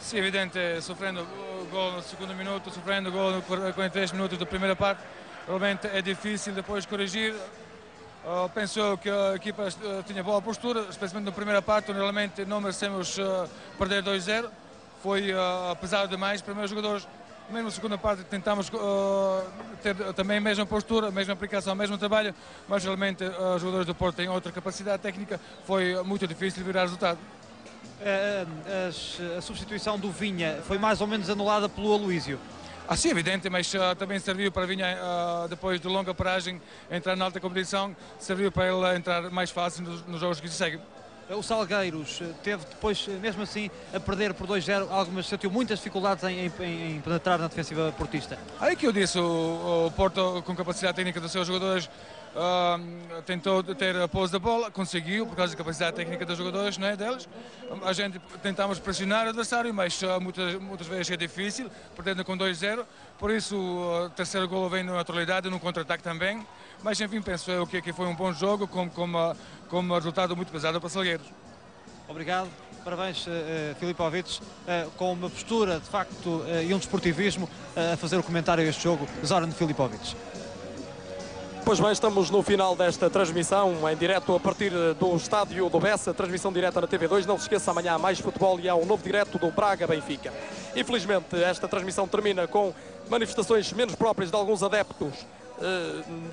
S4: Sim, evidente, sofrendo o gol no segundo minuto, sofrendo o gol no 43 minutos da primeira parte, realmente é difícil depois corrigir. Uh, penso que a equipa tinha boa postura, especialmente na primeira parte, onde realmente não merecemos uh, perder 2-0. Foi uh, pesado demais para os meus jogadores. Mesmo na segunda parte tentámos uh, ter também a mesma postura, a mesma aplicação, o mesmo trabalho, mas realmente uh, os jogadores do Porto têm outra capacidade técnica. Foi muito difícil virar resultado.
S3: As- a substituição do Vinha foi mais ou menos anulada pelo Aloísio.
S4: Ah, sim, evidente, mas ah, também serviu para Vinha, ah, depois de longa paragem, entrar na alta competição, serviu para ele entrar mais fácil nos, nos jogos que se seguem.
S3: O Salgueiros eh, teve depois, eh, mesmo assim, a perder por 2-0. Algumas sentiu muitas dificuldades em, em- em penetrar na defensiva portista.
S4: Aí que eu disse, o, o Porto, com capacidade técnica dos seus jogadores, ah, tentou ter a pose da bola, conseguiu, por causa da capacidade técnica dos jogadores, não é, deles. A gente tentámos pressionar o adversário, mas ah, muitas, muitas vezes é difícil, perdendo com 2-0. Por isso, o terceiro gol vem na naturalidade, no contra-ataque também. Mas, enfim, penso eu que, que foi um bom jogo, com, com, uma- com um resultado muito pesado para Salgueiros.
S3: Obrigado. Parabéns, uh, Filipovic, eh, com uma postura, de facto, eh, e um desportivismo a fazer o comentário a este jogo, Zoran Filipovic.
S1: Pois bem, estamos no final desta transmissão em direto a partir do estádio do Bessa, transmissão direta na TV2. Não se esqueça, amanhã há mais futebol e há um novo direto do Braga-Benfica. Infelizmente, esta transmissão termina com manifestações menos próprias de alguns adeptos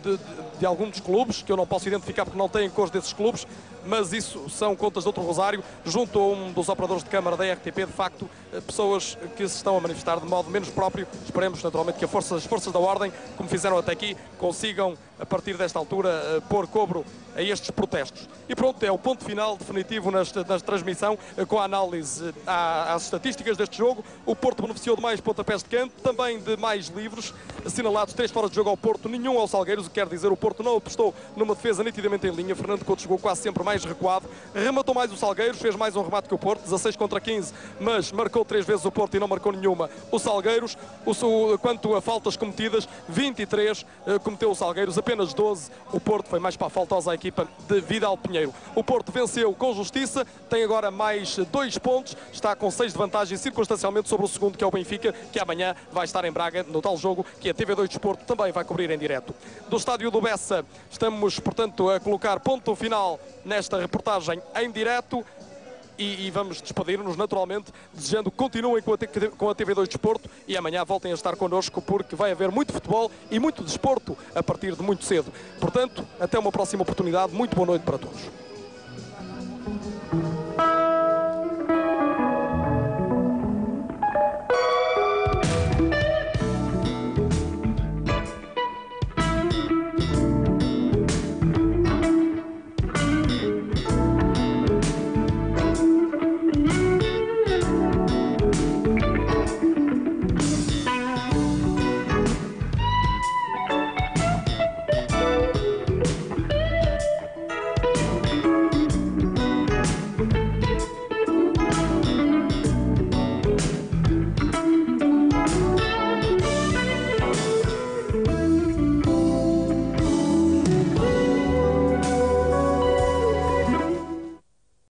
S1: de, de, de algum dos clubes, que eu não posso identificar porque não têm cores desses clubes, mas isso são contas de outro Rosário, junto a um dos operadores de câmara da RTP, de facto, eh, pessoas que se estão a manifestar de modo menos próprio. Esperemos naturalmente que força, as forças da ordem, como fizeram até aqui, consigam, a partir desta altura, eh, pôr cobro a estes protestos. E pronto, é o ponto final definitivo nesta transmissão, eh, com a análise às estatísticas deste jogo. O Porto beneficiou de mais pontapés de canto, também de mais livros, assinalados três fora de jogo ao Porto, nenhum ao Salgueiros, o que quer dizer o Porto não apostou numa defesa nitidamente em linha. Fernando Couto jogou quase sempre mais recuado, rematou mais o Salgueiros, fez mais um remate que o Porto, 16 contra 15, mas marcou três vezes o Porto e não marcou nenhuma o Salgueiros. O, quanto a faltas cometidas, 23 eh, cometeu o Salgueiros, apenas 12 o Porto foi mais para a faltosa à equipa de Vidal Pinheiro. O Porto venceu com justiça, tem agora mais dois pontos, está com seis de vantagem circunstancialmente sobre o segundo, que é o Benfica, que amanhã vai estar em Braga no tal jogo que a TV2 Desporto também vai cobrir em direto. Do estádio do Bessa, estamos, portanto, a colocar ponto final nesta reportagem em direto. E, e, vamos despedir-nos naturalmente, desejando que continuem com a, com a TV2 Desporto e amanhã voltem a estar connosco porque vai haver muito futebol e muito desporto a partir de muito cedo. Portanto, até uma próxima oportunidade. Muito boa noite para todos.